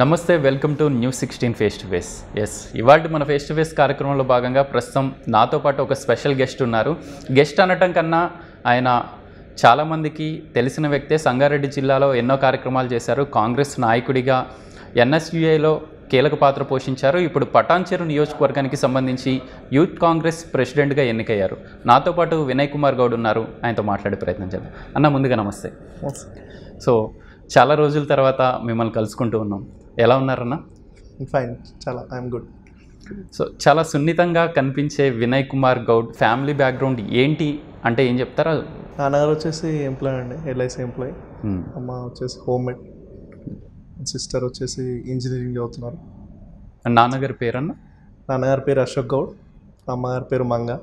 నమస్తే welcome to new sixteen face to face yes ఇవాళ మన ఫేస్ టు ఫేస్ కార్యక్రమంలో భాగంగా ప్రస్తుతం నాతో పాటు ఒక స్పెషల్ గెస్ట్ ఉన్నారు. గెస్ట్ అనటం కన్నా ఆయన చాలామందికి తెలిసిన వ్యక్తే సంగారెడ్డి జిల్లాలో ఎన్నో కార్యక్రమాలు చేశారు. కాంగ్రెస్ నాయకుడిగా ఎన్ఎస్యుఐలో కీలక పాత్ర పోషించారు. ఇప్పుడు పటాన్చెరు నియోజకవర్గానికి సంబంధించి యూత్ కాంగ్రెస్ ప్రెసిడెంట్గా ఎన్నికయ్యారు. నాతో పాటు వినయ్ కుమార్ గౌడ్ ఉన్నారు. ఆయనతో మాట్లాడే ప్రయత్నం చేద్దాం. అన్న ముందుగా నమస్తే. సో చాలా రోజుల తర్వాత మిమ్మల్ని కలుసుకుంటూ ఉన్నాం. ఎలా ఉన్నారన్న? ఫైన్ చాలా ఐఎమ్ గుడ్ సో చాలా సున్నితంగా కనిపించే వినయ్ కుమార్ గౌడ్ ఫ్యామిలీ బ్యాక్గ్రౌండ్ ఏంటి? అంటే ఏం చెప్తారా? నాన్నగారు వచ్చేసి ఎంప్లాయ్ అండి ఎల్ఐసి ఎంప్లాయ్. మ్మ్. అమ్మ వచ్చేసి హోమ్ మేడ్. సిస్టర్ వచ్చేసి ఇంజనీరింగ్ చదువుతున్నారు. నాన్నగారి పేరన్న? నాన్నగారి పేరు అశోక్ గౌడ్ అమ్మగారి పేరు మంగ.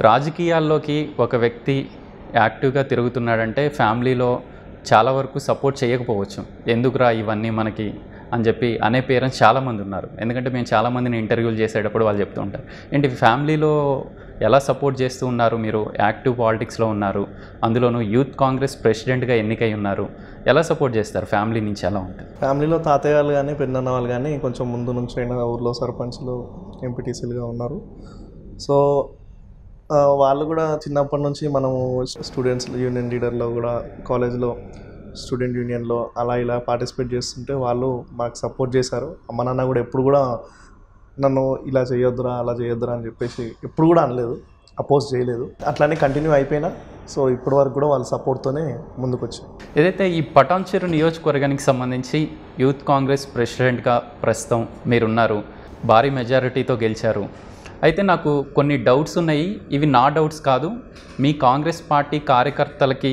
రాజకీయాల్లోకి ఒక వ్యక్తి యాక్టివ్గా తిరుగుతున్నాడంటే ఫ్యామిలీలో చాలా వరకు సపోర్ట్ చేయకపోవచ్చు. ఎందుకురా ఇవన్నీ మనకి అని చెప్పి అనే పేరెంట్స్ చాలామంది ఉన్నారు. ఎందుకంటే మేము చాలామందిని ఇంటర్వ్యూలు చేసేటప్పుడు వాళ్ళు చెప్తూ ఉంటారు. ఏంటి ఫ్యామిలీలో ఎలా సపోర్ట్ చేస్తూ ఉన్నారు మీరు? యాక్టివ్ పాలిటిక్స్లో ఉన్నారు. అందులోనూ యూత్ కాంగ్రెస్ ప్రెసిడెంట్గా ఎన్నికై ఉన్నారు. ఎలా సపోర్ట్ చేస్తారు ఫ్యామిలీ నుంచి ఎలా ఉంటుంది ఫ్యామిలీలో తాతయ్య వాళ్ళు కానీ పెద్దన్న వాళ్ళు కానీ కొంచెం ముందు నుంచి అయినా ఊర్లో సర్పంచ్లు ఎంపీటీసీలుగా ఉన్నారు. సో వాళ్ళు కూడా చిన్నప్పటి నుంచి మనము స్టూడెంట్స్ యూనియన్ లీడర్లో కూడా కాలేజ్లో స్టూడెంట్ యూనియన్లో అలా ఇలా పార్టిసిపేట్ చేస్తుంటే వాళ్ళు మాకు సపోర్ట్ చేశారు. అమ్మ నాన్న కూడా ఎప్పుడు కూడా నన్ను ఇలా చేయొద్దురా అలా చేయొద్దురా అని చెప్పేసి ఎప్పుడు కూడా అనలేదు అపోజ్ చేయలేదు. అట్లానే కంటిన్యూ అయిపోయినా సో ఇప్పటి వరకు కూడా వాళ్ళ సపోర్ట్తోనే ముందుకు ఏదైతే ఈ పటాన్చెరు నియోజకవర్గానికి సంబంధించి యూత్ కాంగ్రెస్ ప్రెసిడెంట్గా ప్రస్తుతం మీరున్నారు భారీ మెజారిటీతో గెలిచారు. అయితే నాకు కొన్ని డౌట్స్ ఉన్నాయి. ఇవి నా డౌట్స్ కాదు. మీ కాంగ్రెస్ పార్టీ కార్యకర్తలకి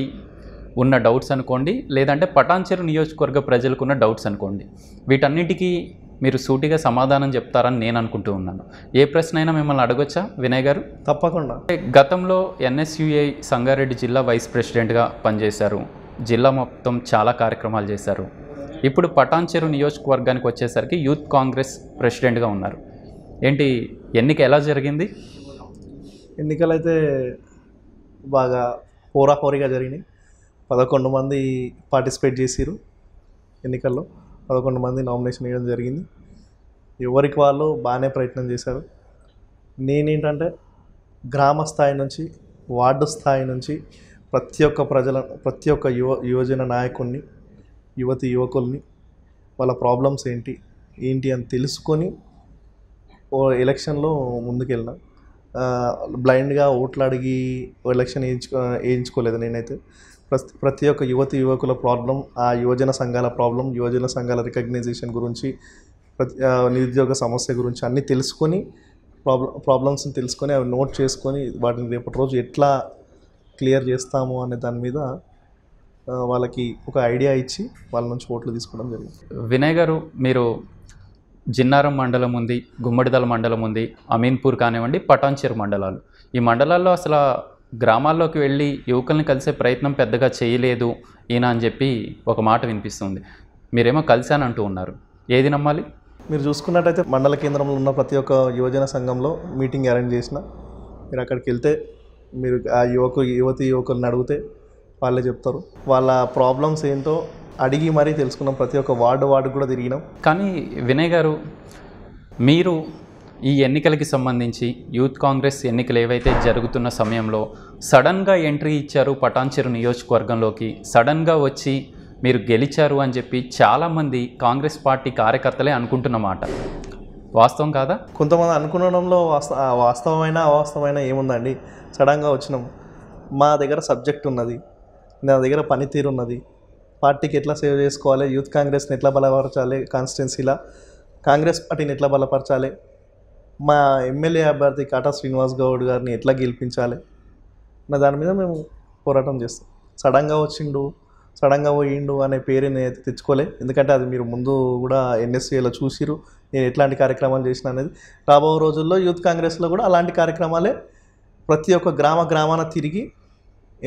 ఉన్న డౌట్స్ అనుకోండి లేదంటే పటాన్చెరు నియోజకవర్గ ప్రజలకు ఉన్న డౌట్స్ అనుకోండి. వీటన్నిటికీ మీరు సూటిగా సమాధానం చెప్తారని నేను అనుకుంటూ ఉన్నాను. ఏ ప్రశ్న అయినా మిమ్మల్ని అడగొచ్చా? వినయ్ గారు? తప్పకుండా. గతంలో ఎన్ఎస్యుఐ సంగారెడ్డి జిల్లా వైస్ ప్రెసిడెంట్గా పనిచేశారు. జిల్లా మొత్తం చాలా కార్యక్రమాలు చేశారు. ఇప్పుడు పటాన్చెరు నియోజకవర్గానికి వచ్చేసరికి యూత్ కాంగ్రెస్ ప్రెసిడెంట్గా ఉన్నారు. ఏంటి ఎన్నిక ఎలా జరిగింది? ఎన్నికలు అయితే బాగా హోరాహోరీగా జరిగినాయి. పదకొండు మంది పార్టిసిపేట్ చేసిరు ఎన్నికల్లో. పదకొండు మంది నామినేషన్ వేయడం జరిగింది. ఎవరికి వాళ్ళు బాగానే ప్రయత్నం చేశారు. నేనేంటంటే గ్రామ స్థాయి నుంచి వార్డు స్థాయి నుంచి ప్రతి ఒక్క ప్రజల ప్రతి ఒక్క యువ యువజన నాయకుడిని యువతి యువకుల్ని వాళ్ళ ప్రాబ్లమ్స్ ఏంటి ఏంటి అని తెలుసుకొని ఓ ఎలక్షన్లో ముందుకెళ్ళినా. బ్లైండ్గా ఓట్లు అడిగి ఎలక్షన్ వేయించుకో వేయించుకోలేదు నేనైతే. ప్రతి ప్రతి ఒక్క యువతి యువకుల ప్రాబ్లం ఆ యువజన సంఘాల ప్రాబ్లం యువజన సంఘాల రికగ్నైజేషన్ గురించి ప్రతి నిరుద్యోగ సమస్య గురించి అన్నీ తెలుసుకొని ప్రాబ్లం ప్రాబ్లమ్స్ని తెలుసుకొని అవి నోట్ చేసుకొని వాటిని రేపటి రోజు ఎట్లా క్లియర్ చేస్తాము అనే దాని మీద వాళ్ళకి ఒక ఐడియా ఇచ్చి వాళ్ళ నుంచి ఓట్లు తీసుకోవడం జరిగింది. వినయ్ గారు మీరు జిన్నారం మండలం ఉంది గుమ్మడిదల మండలం ఉంది అమీన్పూర్ కానివ్వండి పటాన్చేరు మండలాలు. ఈ మండలాల్లో అసలు గ్రామాల్లోకి వెళ్ళి యువకుల్ని కలిసే ప్రయత్నం పెద్దగా చేయలేదు ఈయన అని చెప్పి ఒక మాట వినిపిస్తుంది. మీరేమో కలిశానంటూ ఉన్నారు. ఏది నమ్మాలి? మీరు చూసుకున్నట్టయితే మండల కేంద్రంలో ఉన్న ప్రతి ఒక్క యువజన సంఘంలో మీటింగ్ అరేంజ్ చేసిన. మీరు అక్కడికి వెళ్తే మీరు ఆ యువకు యువతి యువకులను అడిగితే వాళ్ళే చెప్తారు. వాళ్ళ ప్రాబ్లమ్స్ ఏంటో అడిగి మరీ తెలుసుకున్నాం. ప్రతి ఒక్క వార్డు వార్డు కూడా తిరిగినాం. కానీ వినయ్ గారు మీరు ఈ ఎన్నికలకి సంబంధించి యూత్ కాంగ్రెస్ ఎన్నికలు ఏవైతే జరుగుతున్న సమయంలో సడన్గా ఎంట్రీ ఇచ్చారు పటాన్చెరు నియోజకవర్గంలోకి సడన్గా వచ్చి మీరు గెలిచారు అని చెప్పి చాలామంది కాంగ్రెస్ పార్టీ కార్యకర్తలే అనుకుంటున్నమాట వాస్తవం కాదా? కొంతమంది అనుకునడంలో వాస్త వాస్తవమైన అవాస్తవమైన ఏముందండి? సడన్గా వచ్చినాం. మా దగ్గర సబ్జెక్ట్ ఉన్నది. నా దగ్గర పనితీరు ఉన్నది. పార్టీకి ఎట్లా సేవ్ చేసుకోవాలి? యూత్ కాంగ్రెస్ని ఎట్లా బలపరచాలి? కాన్స్టిట్యున్సీలా? కాంగ్రెస్ పార్టీని ఎట్లా బలపరచాలి? మా ఎమ్మెల్యే అభ్యర్థి కాటా శ్రీనివాస్ గౌడ్ గారిని ఎట్లా గెలిపించాలి నా దాని మీద మేము పోరాటం చేస్తాం. సడన్గా వచ్చిండు సడన్గా పోయిండు అనే పేరు నేను అయితే తెచ్చుకోలే. ఎందుకంటే అది మీరు ముందు కూడా ఎన్ఎస్సీలో చూసిరు నేను ఎట్లాంటి కార్యక్రమాలు చేసిన అనేది. రాబో రోజుల్లో యూత్ కాంగ్రెస్లో కూడా అలాంటి కార్యక్రమాలే ప్రతి ఒక్క గ్రామ గ్రామాన తిరిగి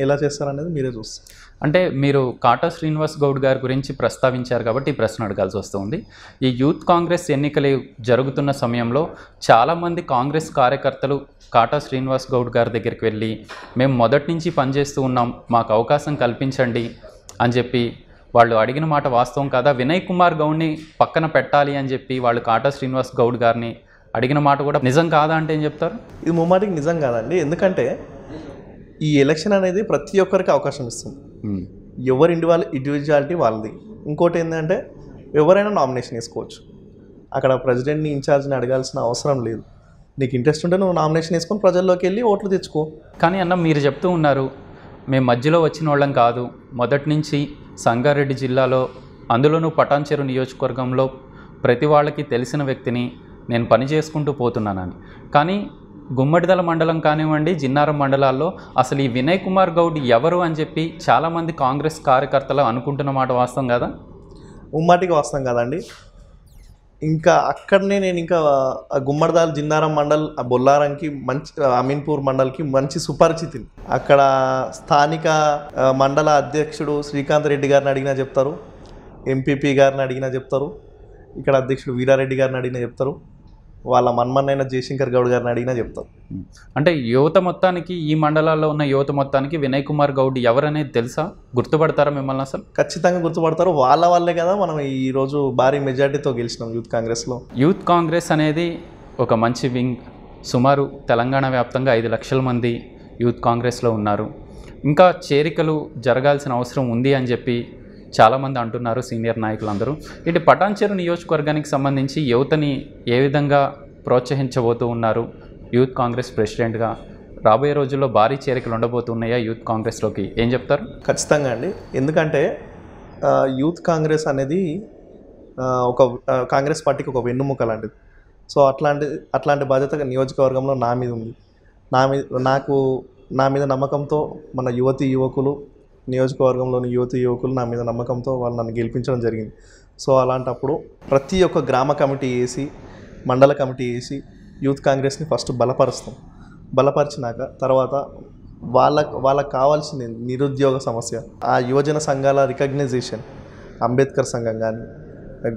ఎలా చేస్తారనేది మీరే చూస్తారు. అంటే మీరు కాటా శ్రీనివాస్ గౌడ్ గారి గురించి ప్రస్తావించారు కాబట్టి ఈ ప్రశ్న అడగాల్సి వస్తుంది. ఈ యూత్ కాంగ్రెస్ ఎన్నికలు జరుగుతున్న సమయంలో చాలామంది కాంగ్రెస్ కార్యకర్తలు కాటా శ్రీనివాస్ గౌడ్ గారి దగ్గరికి వెళ్ళి మేము మొదటి నుంచి పనిచేస్తూ ఉన్నాం మాకు అవకాశం కల్పించండి అని చెప్పి వాళ్ళు అడిగిన మాట వాస్తవం కాదా? వినయ్ కుమార్ గౌడ్ని పక్కన పెట్టాలి అని చెప్పి వాళ్ళు కాటా శ్రీనివాస్ గౌడ్ గారిని అడిగిన మాట కూడా నిజం కాదా అంటే ఏం చెప్తారు? ఇది ముమ్మాటికి నిజం కాదండి. ఎందుకంటే ఈ ఎలక్షన్ అనేది ప్రతి ఒక్కరికి అవకాశం ఇస్తుంది. ఎవరి ఇండివిజువల్ ఇండివిజువాలిటీ వాళ్ళది. ఇంకోటి ఏంటంటే ఎవరైనా నామినేషన్ వేసుకోవచ్చు. అక్కడ ప్రెసిడెంట్ని ఇన్ఛార్జ్ని అడగాల్సిన అవసరం లేదు. నీకు ఇంట్రెస్ట్ ఉంటే నువ్వు నామినేషన్ వేసుకొని ప్రజల్లోకి వెళ్ళి ఓట్లు తెచ్చుకో. కానీ అన్న మీరు చెప్తూ ఉన్నారు మేము మధ్యలో వచ్చిన వాళ్ళం కాదు. మొదటి నుంచి సంగారెడ్డి జిల్లాలో అందులోనూ పటాన్చెరు నియోజకవర్గంలో ప్రతి వాళ్ళకి తెలిసిన వ్యక్తిని నేను పని చేసుకుంటూ పోతున్నానని. కానీ గుమ్మడిదల మండలం కానివ్వండి జిన్నారం మండలాల్లో అసలు ఈ వినయ్ కుమార్ గౌడ్ ఎవరు అని చెప్పి చాలామంది కాంగ్రెస్ కార్యకర్తలు అనుకుంటున్న మాట వాస్తవం కదా? ఉమ్మటికి వాస్తవం కదండి. ఇంకా అక్కడనే నేను ఇంకా గుమ్మడిదాల గుమ్మడిదాల్ జిన్నారం మండల్ బొల్లారంకి మంచి అమీన్పూర్ మండల్కి మంచి సుపరిచితిని. అక్కడ స్థానిక మండల అధ్యక్షుడు శ్రీకాంత్ రెడ్డి గారిని అడిగినా చెప్తారు. ఎంపీపీ గారిని అడిగినా చెప్తారు. ఇక్కడ అధ్యక్షుడు వీరారెడ్డి గారిని అడిగినా చెప్తారు. వాళ్ళ మన్మన్నైన జయశంకర్ గౌడ్ గారిని అడిగినా చెప్తారు అంటే యువత మొత్తానికి ఈ మండలాల్లో ఉన్న యువత మొత్తానికి వినయ్ కుమార్ గౌడ్ ఎవరనేది తెలుసా? గుర్తుపడతారా మిమ్మల్ని అసలు? ఖచ్చితంగా గుర్తుపడతారు. వాళ్ళ వాళ్ళే కదా మనం ఈరోజు భారీ మెజార్టీతో గెలిచినాం యూత్ కాంగ్రెస్లో. యూత్ కాంగ్రెస్ అనేది ఒక మంచి వింగ్. సుమారు తెలంగాణ వ్యాప్తంగా ఐదు లక్షల మంది యూత్ కాంగ్రెస్లో ఉన్నారు. ఇంకా చేరికలు జరగాల్సిన అవసరం ఉంది అని చెప్పి చాలామంది అంటున్నారు సీనియర్ నాయకులందరూ. ఇటు పటాన్చెరు నియోజకవర్గానికి సంబంధించి యువతని ఏ విధంగా ప్రోత్సహించబోతూ ఉన్నారు? యూత్ కాంగ్రెస్ ప్రెసిడెంట్గా రాబోయే రోజుల్లో భారీ చేరికలు ఉండబోతున్నాయా యూత్ కాంగ్రెస్లోకి? ఏం చెప్తారు? ఖచ్చితంగా అండి. ఎందుకంటే యూత్ కాంగ్రెస్ అనేది ఒక కాంగ్రెస్ పార్టీకి ఒక వెన్నుముక లాంటిది. సో అట్లాంటి అట్లాంటి బాధ్యత నియోజకవర్గంలో నా మీద ఉంది. నా మీద నాకు నా మీద నమ్మకంతో మన యువతి యువకులు నియోజకవర్గంలోని యువతి యువకులు నా మీద నమ్మకంతో వాళ్ళు నన్ను గెలిపించడం జరిగింది. సో అలాంటప్పుడు ప్రతి ఒక్క గ్రామ కమిటీ వేసి మండల కమిటీ వేసి యూత్ కాంగ్రెస్ని ఫస్ట్ బలపరుస్తాం. బలపరిచినాక తర్వాత వాళ్ళకు వాళ్ళకి కావాల్సింది నిరుద్యోగ సమస్య. ఆ యువజన సంఘాల రికగ్నైజేషన్ అంబేద్కర్ సంఘం కానీ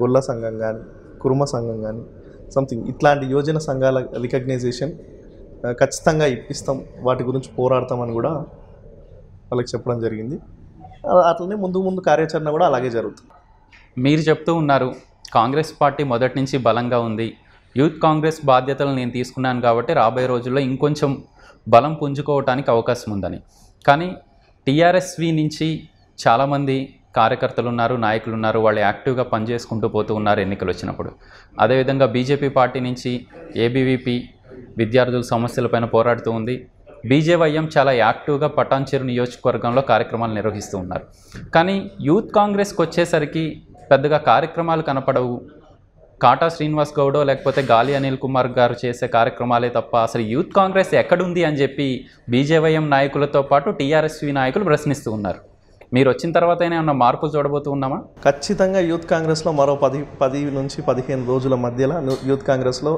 గొల్ల సంఘం కానీ కుర్మ సంఘం కానీ సంథింగ్ ఇట్లాంటి యువజన సంఘాల రికగ్నైజేషన్ ఖచ్చితంగా ఇప్పిస్తాం. వాటి గురించి పోరాడతామని కూడా వాళ్ళకి చెప్పడం జరిగింది. అట్లనే ముందు ముందు కార్యాచరణ కూడా అలాగే జరుగుతుంది. మీరు చెప్తూ ఉన్నారు కాంగ్రెస్ పార్టీ మొదటి నుంచి బలంగా ఉంది. యూత్ కాంగ్రెస్ బాధ్యతలు నేను తీసుకున్నాను కాబట్టి రాబోయే రోజుల్లో ఇంకొంచెం బలం పుంజుకోవటానికి అవకాశం ఉందని. కానీ టీఆర్ఎస్వి నుంచి చాలామంది కార్యకర్తలు ఉన్నారు నాయకులు ఉన్నారు వాళ్ళు యాక్టివ్గా పనిచేసుకుంటూ పోతూ ఉన్నారు ఎన్నికలు వచ్చినప్పుడు. అదేవిధంగా బీజేపీ పార్టీ నుంచి ఏబీవీపీ విద్యార్థుల సమస్యలపైన పోరాడుతూ ఉంది. బీజేవైఎం చాలా యాక్టివ్గా పటాన్చెరు నియోజకవర్గంలో కార్యక్రమాలు నిర్వహిస్తూ ఉన్నారు. కానీ యూత్ కాంగ్రెస్కి వచ్చేసరికి పెద్దగా కార్యక్రమాలు కనపడవు. కాటా శ్రీనివాస్ గౌడో లేకపోతే గాలి అనిల్ కుమార్ గారు చేసే కార్యక్రమాలే తప్ప అసలు యూత్ కాంగ్రెస్ ఎక్కడుంది అని చెప్పి బీజేవైఎం నాయకులతో పాటు టీఆర్ఎస్వి నాయకులు ప్రశ్నిస్తూ ఉన్నారు. మీరు వచ్చిన తర్వాత ఏమైనా మార్పులు చూడబోతూ ఉన్నామా? ఖచ్చితంగా యూత్ కాంగ్రెస్లో మరో పది పది నుంచి పదిహేను రోజుల మధ్యలో యూత్ కాంగ్రెస్లో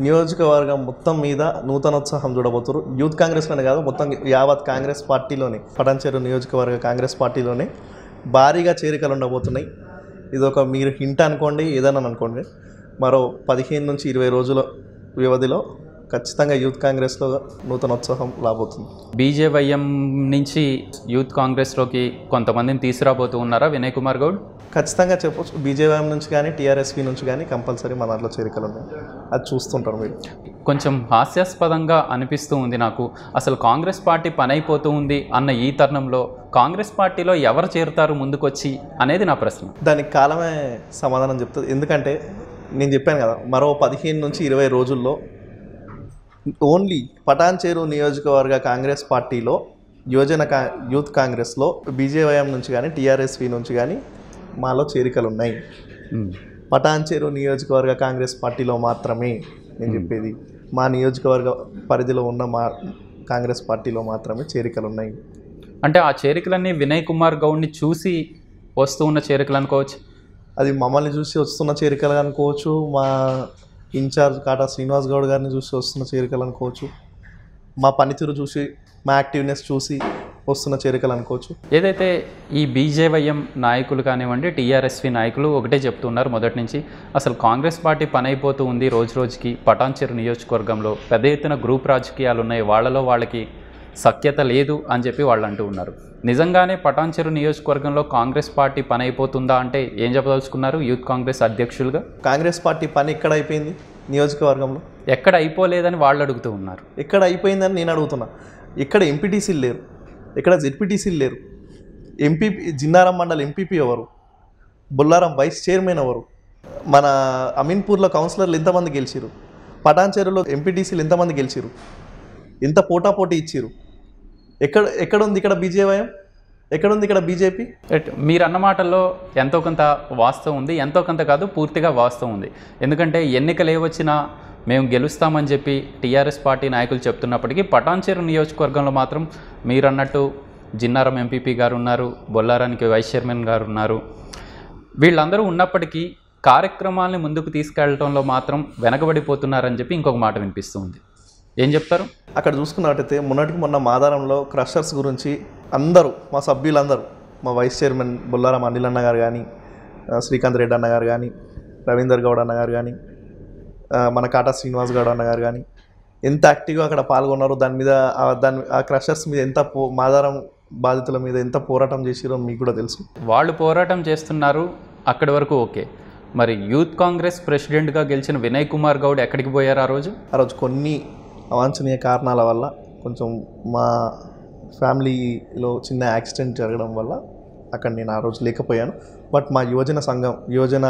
నియోజకవర్గం మొత్తం మీద నూతనోత్సాహం చూడబోతున్నారు యూత్ కాంగ్రెస్లోనే కాదు మొత్తం యావత్ కాంగ్రెస్ పార్టీలోనే పటంచేరు నియోజకవర్గ కాంగ్రెస్ పార్టీలోనే భారీగా చేరికలు ఉండబోతున్నాయి. ఇది ఒక మీరు హింట్ అనుకోండి ఏదైనా అనుకోండి. మరో పదిహేను నుంచి ఇరవై రోజుల వ్యవధిలో ఖచ్చితంగా యూత్ కాంగ్రెస్లో నూతనోత్సాహం రాబోతుంది. బీజేవైఎం నుంచి యూత్ కాంగ్రెస్లోకి కొంతమందిని తీసుకురాబోతూ ఉన్నారా? వినయ్ కుమార్ గౌడ్? ఖచ్చితంగా చెప్పొచ్చు. బీజేపీ నుంచి కానీ టీఆర్ఎస్పీ నుంచి కానీ కంపల్సరీ మన దాంట్లో చేరికలు ఉన్నాయి. అది చూస్తుంటారు మీరు. కొంచెం హాస్యాస్పదంగా అనిపిస్తూ ఉంది నాకు. అసలు కాంగ్రెస్ పార్టీ పని అయిపోతూ ఉంది అన్న ఈ తరుణంలో కాంగ్రెస్ పార్టీలో ఎవరు చేరుతారు ముందుకొచ్చి అనేది నా ప్రశ్న. దానికి కాలమే సమాధానం చెప్తుంది. ఎందుకంటే నేను చెప్పాను కదా మరో పదిహేను నుంచి ఇరవై రోజుల్లో ఓన్లీ పటాన్చేరు నియోజకవర్గ కాంగ్రెస్ పార్టీలో యువజన కా యూత్ కాంగ్రెస్లో బీజేవైఎం నుంచి కానీ టీఆర్ఎస్పీ నుంచి కానీ మాలో చేరికలు ఉన్నాయి ఉమ్. పటాన్చేరు నియోజకవర్గ కాంగ్రెస్ పార్టీలో మాత్రమే నేను చెప్పేది. మా నియోజకవర్గ పరిధిలో ఉన్న మా కాంగ్రెస్ పార్టీలో మాత్రమే చేరికలు ఉన్నాయి అంటే ఆ చేరికలన్నీ వినయ్ కుమార్ గౌడ్ని చూసి వస్తూ ఉన్న చేరికలు అనుకోవచ్చు? అది మమ్మల్ని చూసి వస్తున్న చేరికలు అనుకోవచ్చు మా ఇన్ఛార్జ్ కాటా శ్రీనివాస్ గౌడ్ గారిని చూసి వస్తున్న చేరికలు అనుకోవచ్చు? మా పనితీరు చూసి మా యాక్టివ్నెస్ చూసి వస్తున్న చేరికలు అనుకోవచ్చు? ఏదైతే ఈ బీజేవైఎం నాయకులు కానివ్వండి టీఆర్ఎస్వి నాయకులు ఒకటే చెప్తున్నారు మొదటి నుంచి అసలు కాంగ్రెస్ పార్టీ పని అయిపోతూ ఉంది రోజు రోజుకి పటాన్చెరు నియోజకవర్గంలో. పెద్ద ఎత్తున గ్రూప్ రాజకీయాలు ఉన్నాయి వాళ్ళలో వాళ్ళకి సఖ్యత లేదు అని చెప్పి వాళ్ళు అంటూ ఉన్నారు. నిజంగానే పటాన్చెరు నియోజకవర్గంలో కాంగ్రెస్ పార్టీ పని అయిపోతుందా అంటే ఏం చెప్పదలుచుకున్నారు యూత్ కాంగ్రెస్ అధ్యక్షులుగా? కాంగ్రెస్ పార్టీ పని ఎక్కడ అయిపోయింది నియోజకవర్గంలో? ఎక్కడ అయిపోలేదని వాళ్ళు అడుగుతూ ఉన్నారు. ఎక్కడ అయిపోయిందని నేను అడుగుతున్నా. ఇక్కడ ఎంపీటీసీలు లేరు. ఇక్కడ జెడ్పీటీసీలు లేరు. ఎంపీపీ జిన్నారం మండల్ ఎంపీపీ ఎవరు? బొల్లారం వైస్ చైర్మన్ ఎవరు? మన అమీన్పూర్లో కౌన్సిలర్లు ఎంతమంది గెలిచిరు పటాన్చెరులో ఎంపీటీసీలు ఎంతమంది గెలిచిరు ఎంత పోటాపోటీ ఇచ్చిరు ఎక్కడ ఎక్కడ ఉంది ఇక్కడ బీజేవైఎం ఎక్కడ ఉంది ఇక్కడ బీజేపీ మీరు అన్న మాటల్లో ఎంతో కొంత వాస్తవం ఉంది ఎంతో కొంత కాదు పూర్తిగా వాస్తవం ఉంది. ఎందుకంటే ఎన్నికలు ఏవచ్చినా మేము గెలుస్తామని చెప్పి టీఆర్ఎస్ పార్టీ నాయకులు చెప్తున్నప్పటికీ పటాన్చేరు నియోజకవర్గంలో మాత్రం మీరన్నట్టు జిన్నారం ఎంపీపీ గారు ఉన్నారు బొల్లారానికి వైస్ చైర్మన్ గారు ఉన్నారు వీళ్ళందరూ ఉన్నప్పటికీ కార్యక్రమాల్ని ముందుకు తీసుకెళ్ళడంలో మాత్రం వెనకబడిపోతున్నారని చెప్పి ఇంకొక మాట వినిపిస్తుంది ఏం చెప్తారు అక్కడ చూసుకున్నట్టయితే మొన్నటికి మొన్న మాదారంలో క్రషర్స్ గురించి అందరూ మా సభ్యులందరూ మా వైస్ చైర్మన్ బొల్లారం అనిల్ అన్న గారు కానీ శ్రీకాంత్ రెడ్డి అన్న గారు కానీ రవీందర్ గౌడ్ అన్న గారు కానీ మన కాటా శ్రీనివాస్ గౌడ్ అన్న గారు కానీ ఎంత యాక్టివ్గా అక్కడ పాల్గొన్నారో దాని మీద దాని ఆ క్రషర్స్ మీద ఎంత పో మాదారం బాధితుల మీద ఎంత పోరాటం చేసిరో మీకు కూడా తెలుసు. వాళ్ళు పోరాటం చేస్తున్నారు అక్కడి వరకు ఓకే. మరి యూత్ కాంగ్రెస్ ప్రెసిడెంట్గా గెలిచిన వినయ్ కుమార్ గౌడ్ ఎక్కడికి పోయారు ఆ రోజు? ఆ రోజు కొన్ని అవాంఛనీయ కారణాల వల్ల కొంచెం మా ఫ్యామిలీలో చిన్న యాక్సిడెంట్ జరగడం వల్ల అక్కడ నేను ఆ రోజు లేకపోయాను. బట్ మా యువజన సంఘం యువజన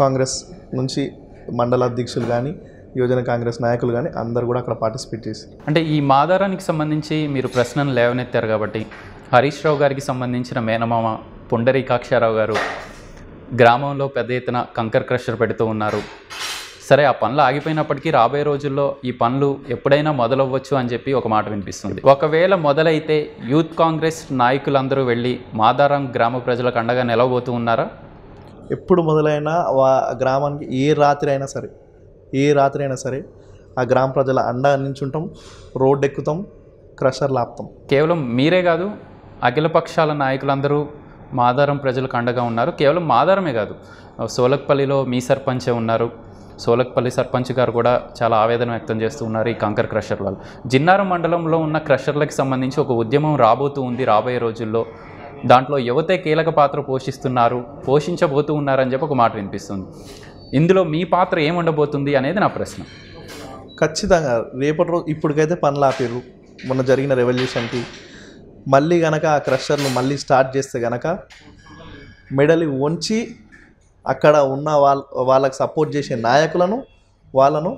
కాంగ్రెస్ నుంచి మండల అధ్యక్షులు కానీ యువజన కాంగ్రెస్ నాయకులు కానీ అందరు కూడా అక్కడ పార్టిసిపేట్ చేసి. అంటే ఈ మాదారానికి సంబంధించి మీరు ప్రశ్నను లేవనెత్తారు కాబట్టి హరీష్ రావు గారికి సంబంధించిన మేనమామ పుండరీకాక్షారావు గారు గ్రామంలో పెద్ద ఎత్తున కంకర్ క్రషర్ పెడుతూ ఉన్నారు. సరే ఆ పనులు ఆగిపోయినప్పటికీ రాబోయే రోజుల్లో ఈ పనులు ఎప్పుడైనా మొదలవ్వచ్చు అని చెప్పి ఒక మాట వినిపిస్తుంది. ఒకవేళ మొదలైతే యూత్ కాంగ్రెస్ నాయకులందరూ వెళ్ళి మాదారం గ్రామ ప్రజలకు అండగా నిలవబోతూ ఉన్నారా? ఎప్పుడు మొదలైనా వా గ్రామానికి ఏ రాత్రి అయినా సరే ఏ రాత్రి అయినా సరే ఆ గ్రామ ప్రజల అండ నించుంటాం రోడ్డు ఎక్కుతాం క్రషర్లు ఆపుతాం కేవలం మీరే కాదు అఖిలపక్షాల నాయకులందరూ మాదారం ప్రజలకు అండగా ఉన్నారు. కేవలం మాదారమే కాదు సోలక్పల్లిలో మీ సర్పంచే ఉన్నారు. సోలక్పల్లి సర్పంచ్ గారు కూడా చాలా ఆవేదన వ్యక్తం చేస్తూ ఉన్నారు ఈ కంకర్ క్రషర్ వాళ్ళు జిన్నారం మండలంలో ఉన్న క్రషర్లకు సంబంధించి ఒక ఉద్యమం రాబోతూ ఉంది రాబోయే రోజుల్లో. దాంట్లో యువతే కీలక పాత్ర పోషిస్తున్నారు పోషించబోతూ ఉన్నారని చెప్పి ఒక మాట వినిపిస్తుంది. ఇందులో మీ పాత్ర ఏముండబోతుంది అనేది నా ప్రశ్న. ఖచ్చితంగా రేపటి రోజు ఇప్పటికైతే పనులు ఆపారు మొన్న జరిగిన రెవల్యూషన్కి. మళ్ళీ గనక ఆ క్రషర్లు మళ్ళీ స్టార్ట్ చేస్తే గనక మెడలి వంచి అక్కడ ఉన్న వాళ్ళ వాళ్ళకి సపోర్ట్ చేసే నాయకులను వాళ్ళను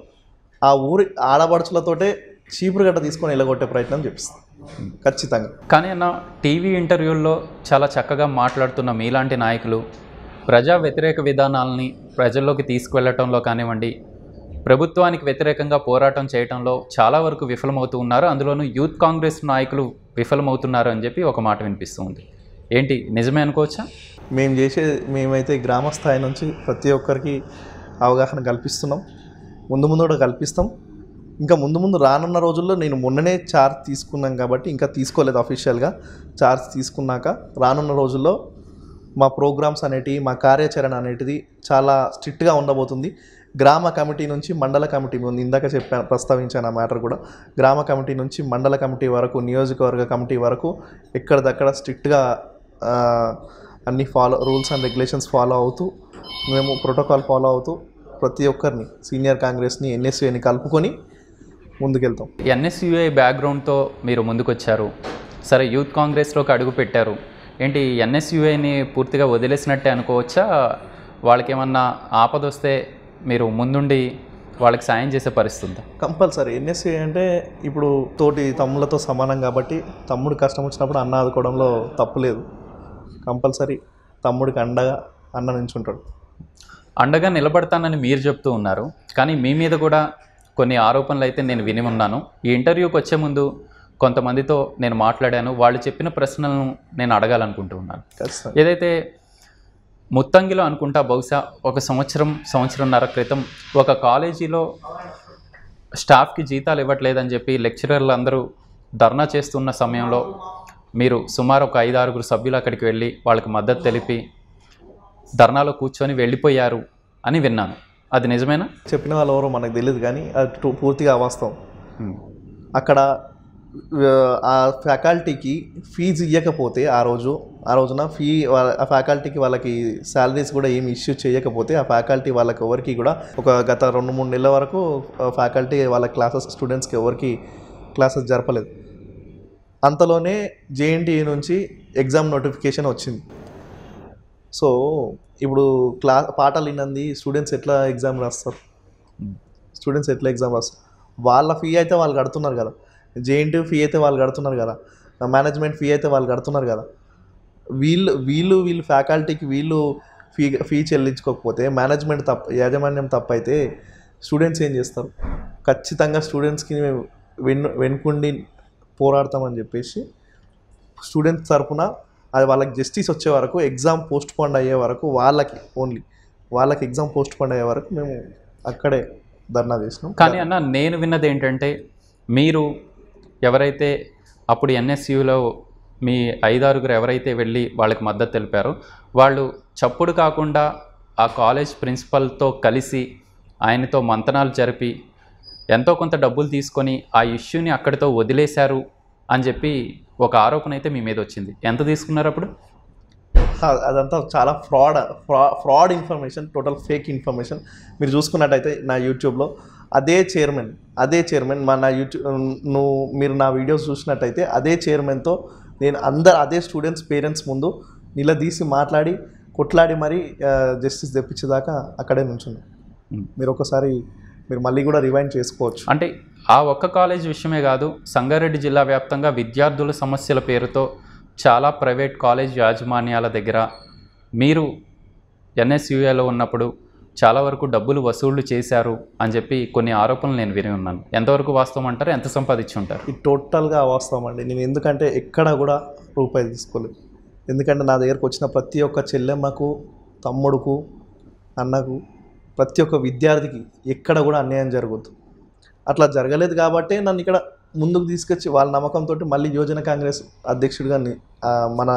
ఆ ఊరి ఆడపడుచులతోటే చీపురు గట్ట తీసుకొని వెళ్ళగొట్టే ప్రయత్నం చూపిస్తుంది ఖచ్చితంగా. కానీ అన్న టీవీ ఇంటర్వ్యూల్లో చాలా చక్కగా మాట్లాడుతున్న మీలాంటి నాయకులు ప్రజా వ్యతిరేక విధానాలని ప్రజల్లోకి తీసుకువెళ్ళటంలో కానివ్వండి ప్రభుత్వానికి వ్యతిరేకంగా పోరాటం చేయటంలో చాలా వరకు విఫలమవుతూ ఉన్నారు. అందులోనూ యూత్ కాంగ్రెస్ నాయకులు విఫలమవుతున్నారు అని చెప్పి ఒక మాట వినిపిస్తుంది ఏంటి నిజమే అనుకోవచ్చా? మేము చేసే మేమైతే గ్రామ స్థాయి నుంచి ప్రతి ఒక్కరికి అవగాహన కల్పిస్తున్నాం. ముందు ముందు కూడా కల్పిస్తాం. ఇంకా ముందు ముందు రానున్న రోజుల్లో నేను మొన్ననే చార్జ్ తీసుకున్నాం కాబట్టి ఇంకా తీసుకోలేదు అఫీషియల్గా చార్జ్ తీసుకున్నాక రానున్న రోజుల్లో మా ప్రోగ్రామ్స్ అనేటివి మా కార్యాచరణ అనేటిది చాలా స్ట్రిక్ట్గా ఉండబోతుంది. గ్రామ కమిటీ నుంచి మండల కమిటీ ముందు ఇందాక చెప్పాను ప్రస్తావించాను ఆ మ్యాటర్ కూడా గ్రామ కమిటీ నుంచి మండల కమిటీ వరకు నియోజకవర్గ కమిటీ వరకు ఎక్కడిదక్కడ స్ట్రిక్ట్గా అన్ని follow rules and regulations follow అవుతూ మేము ప్రోటోకాల్ ఫాలో అవుతూ ప్రతి ఒక్కరిని సీనియర్ కాంగ్రెస్ని ఎన్ఎస్యూని కలుపుకొని ముందుకెళ్తాం. ఎన్ఎస్యుఐ బ్యాక్గ్రౌండ్తో మీరు ముందుకొచ్చారు. సరే యూత్ కాంగ్రెస్లోకి అడుగు పెట్టారు. ఏంటి ఎన్ఎస్యుఐని పూర్తిగా వదిలేసినట్టే అనుకోవచ్చా? వాళ్ళకి ఏమన్నా ఆపద వస్తే మీరు ముందుండి వాళ్ళకి సాయం చేసే పరిస్థితి కంపల్సరీ. ఎన్ఎస్సీ అంటే ఇప్పుడు తోటి తమ్ములతో సమానం కాబట్టి తమ్ముడు కష్టం వచ్చినప్పుడు అన్న ఆదుకోవడంలో తప్పు లేదు. కంపల్సరీ తమ్ముడికి అండగా అన్న నించుంటాడు. అండగా నిలబడతానని మీరు చెప్తూ ఉన్నారు. కానీ మీ మీద కూడా కొన్ని ఆరోపణలు అయితే నేను విని ఉన్నాను. ఈ ఇంటర్వ్యూకి వచ్చే ముందు కొంతమందితో నేను మాట్లాడాను. వాళ్ళు చెప్పిన ప్రశ్నలను నేను అడగాలనుకుంటూ ఉన్నాను. ఏదైతే ముత్తంగిలో అనుకుంటా బహుశా ఒక సంవత్సరం సంవత్సరంన్నర క్రితం ఒక కాలేజీలో స్టాఫ్కి జీతాలు ఇవ్వట్లేదని చెప్పి లెక్చరర్లు అందరూ ధర్నా చేస్తున్న సమయంలో మీరు సుమారు ఒక ఐదు ఆరుగురు సభ్యులు అక్కడికి వెళ్ళి వాళ్ళకి మద్దతు తెలిపి ధర్నాలో కూర్చొని వెళ్ళిపోయారు అని విన్నాను. అది నిజమేనా? చెప్పిన వాళ్ళు ఎవరో మనకు తెలియదు కానీ అది పూర్తిగా అవాస్తవం. అక్కడ ఆ ఫ్యాకల్టీకి ఫీజు ఇవ్వకపోతే ఆ రోజు ఆ రోజున ఫీ ఆ ఫ్యాకల్టీకి వాళ్ళకి శాలరీస్ కూడా ఏమి ఇష్యూ చేయకపోతే ఆ ఫ్యాకల్టీ వాళ్ళకి ఎవరికి కూడా ఒక గత రెండు మూడు నెలల వరకు ఫ్యాకల్టీ వాళ్ళ క్లాసెస్ స్టూడెంట్స్కి ఎవరికి క్లాసెస్ జరపలేదు. అంతలోనే జేఎన్టీ నుంచి ఎగ్జామ్ నోటిఫికేషన్ వచ్చింది. సో ఇప్పుడు క్లా పాఠాలు వినంది స్టూడెంట్స్ ఎట్లా ఎగ్జామ్ రాస్తారు? స్టూడెంట్స్ ఎట్లా ఎగ్జామ్ రాస్తారు? వాళ్ళ ఫీ అయితే వాళ్ళు కడుతున్నారు కదా. జేఎన్టీ ఫీ అయితే వాళ్ళు కడుతున్నారు కదా. మేనేజ్మెంట్ ఫీ అయితే వాళ్ళు కడుతున్నారు కదా. వీళ్ళు వీళ్ళు వీళ్ళు ఫ్యాకల్టీకి వీళ్ళు ఫీ ఫీ చెల్లించుకోకపోతే మేనేజ్మెంట్ తప్ప యాజమాన్యం తప్పైతే స్టూడెంట్స్ ఏం చేస్తారు? ఖచ్చితంగా స్టూడెంట్స్కి వెన్ వెనుకుండి పోరాడతామని చెప్పేసి స్టూడెంట్స్ తరఫున అది వాళ్ళకి జస్టిస్ వచ్చే వరకు ఎగ్జామ్ పోస్ట్ పోన్ అయ్యే వరకు వాళ్ళకి ఓన్లీ వాళ్ళకి ఎగ్జామ్ పోస్ట్ పోన్ అయ్యే వరకు మేము అక్కడే ధర్నా చేసినాం. కానీ అన్న నేను విన్నది ఏంటంటే మీరు ఎవరైతే అప్పుడు ఎన్ఎస్యులో మీ ఐదారుగురు ఎవరైతే వెళ్ళి వాళ్ళకి మద్దతు తెలిపారో వాళ్ళు చప్పుడు కాకుండా ఆ కాలేజ్ ప్రిన్సిపల్తో కలిసి ఆయనతో మంతనాలు జరిపి ఎంతో కొంత డబ్బులు తీసుకొని ఆ ఇష్యూని అక్కడితో వదిలేశారు అని చెప్పి ఒక ఆరోపణ అయితే మీ మీద వచ్చింది. ఎంత తీసుకున్నారు అప్పుడు? అదంతా చాలా fraud ఫ్రా fraud information total fake information. మీరు చూసుకున్నట్టయితే నా యూట్యూబ్లో అదే చైర్మన్ అదే చైర్మన్ మా నా యూట్యూబ్ నువ్వు మీరు నా వీడియోస్ చూసినట్టయితే అదే చైర్మన్తో నేను అందరు అదే స్టూడెంట్స్ పేరెంట్స్ ముందు నిలదీసి మాట్లాడి కొట్లాడి మరీ జస్టిస్ తెప్పించేదాకా అక్కడే నుంచున్నాను. మీరు ఒకసారి మీరు మళ్ళీ కూడా రివైండ్ చేసుకోవచ్చు. అంటే ఆ ఒక్క కాలేజ్ విషయమే కాదు సంగారెడ్డి జిల్లా వ్యాప్తంగా విద్యార్థుల సమస్యల పేరుతో చాలా ప్రైవేట్ కాలేజ్ యాజమాన్యాల దగ్గర మీరు ఎన్ఎస్యుఏలో ఉన్నప్పుడు చాలా వరకు డబ్బులు వసూళ్ళు చేశారు అని చెప్పి కొన్ని ఆరోపణలు నేను విని ఉన్నాను. ఎంతవరకు వాస్తవం అంటారు? ఎంత సంపాదించి ఉంటారు? ఇది టోటల్గా అవాస్తవం అండి. నేను ఎందుకంటే ఎక్కడ కూడా రూపాయి తీసుకోలేదు. ఎందుకంటే నా దగ్గరకు వచ్చిన ప్రతి ఒక్క చెల్లెమ్మకు తమ్ముడుకు అన్నకు ప్రతి ఒక్క విద్యార్థికి ఎక్కడ కూడా అన్యాయం జరగదు అట్లా జరగలేదు కాబట్టే నన్ను ఇక్కడ ముందుకు తీసుకొచ్చి వాళ్ళ నమ్మకంతో మళ్ళీ యువజన కాంగ్రెస్ అధ్యక్షుడు కానీ మన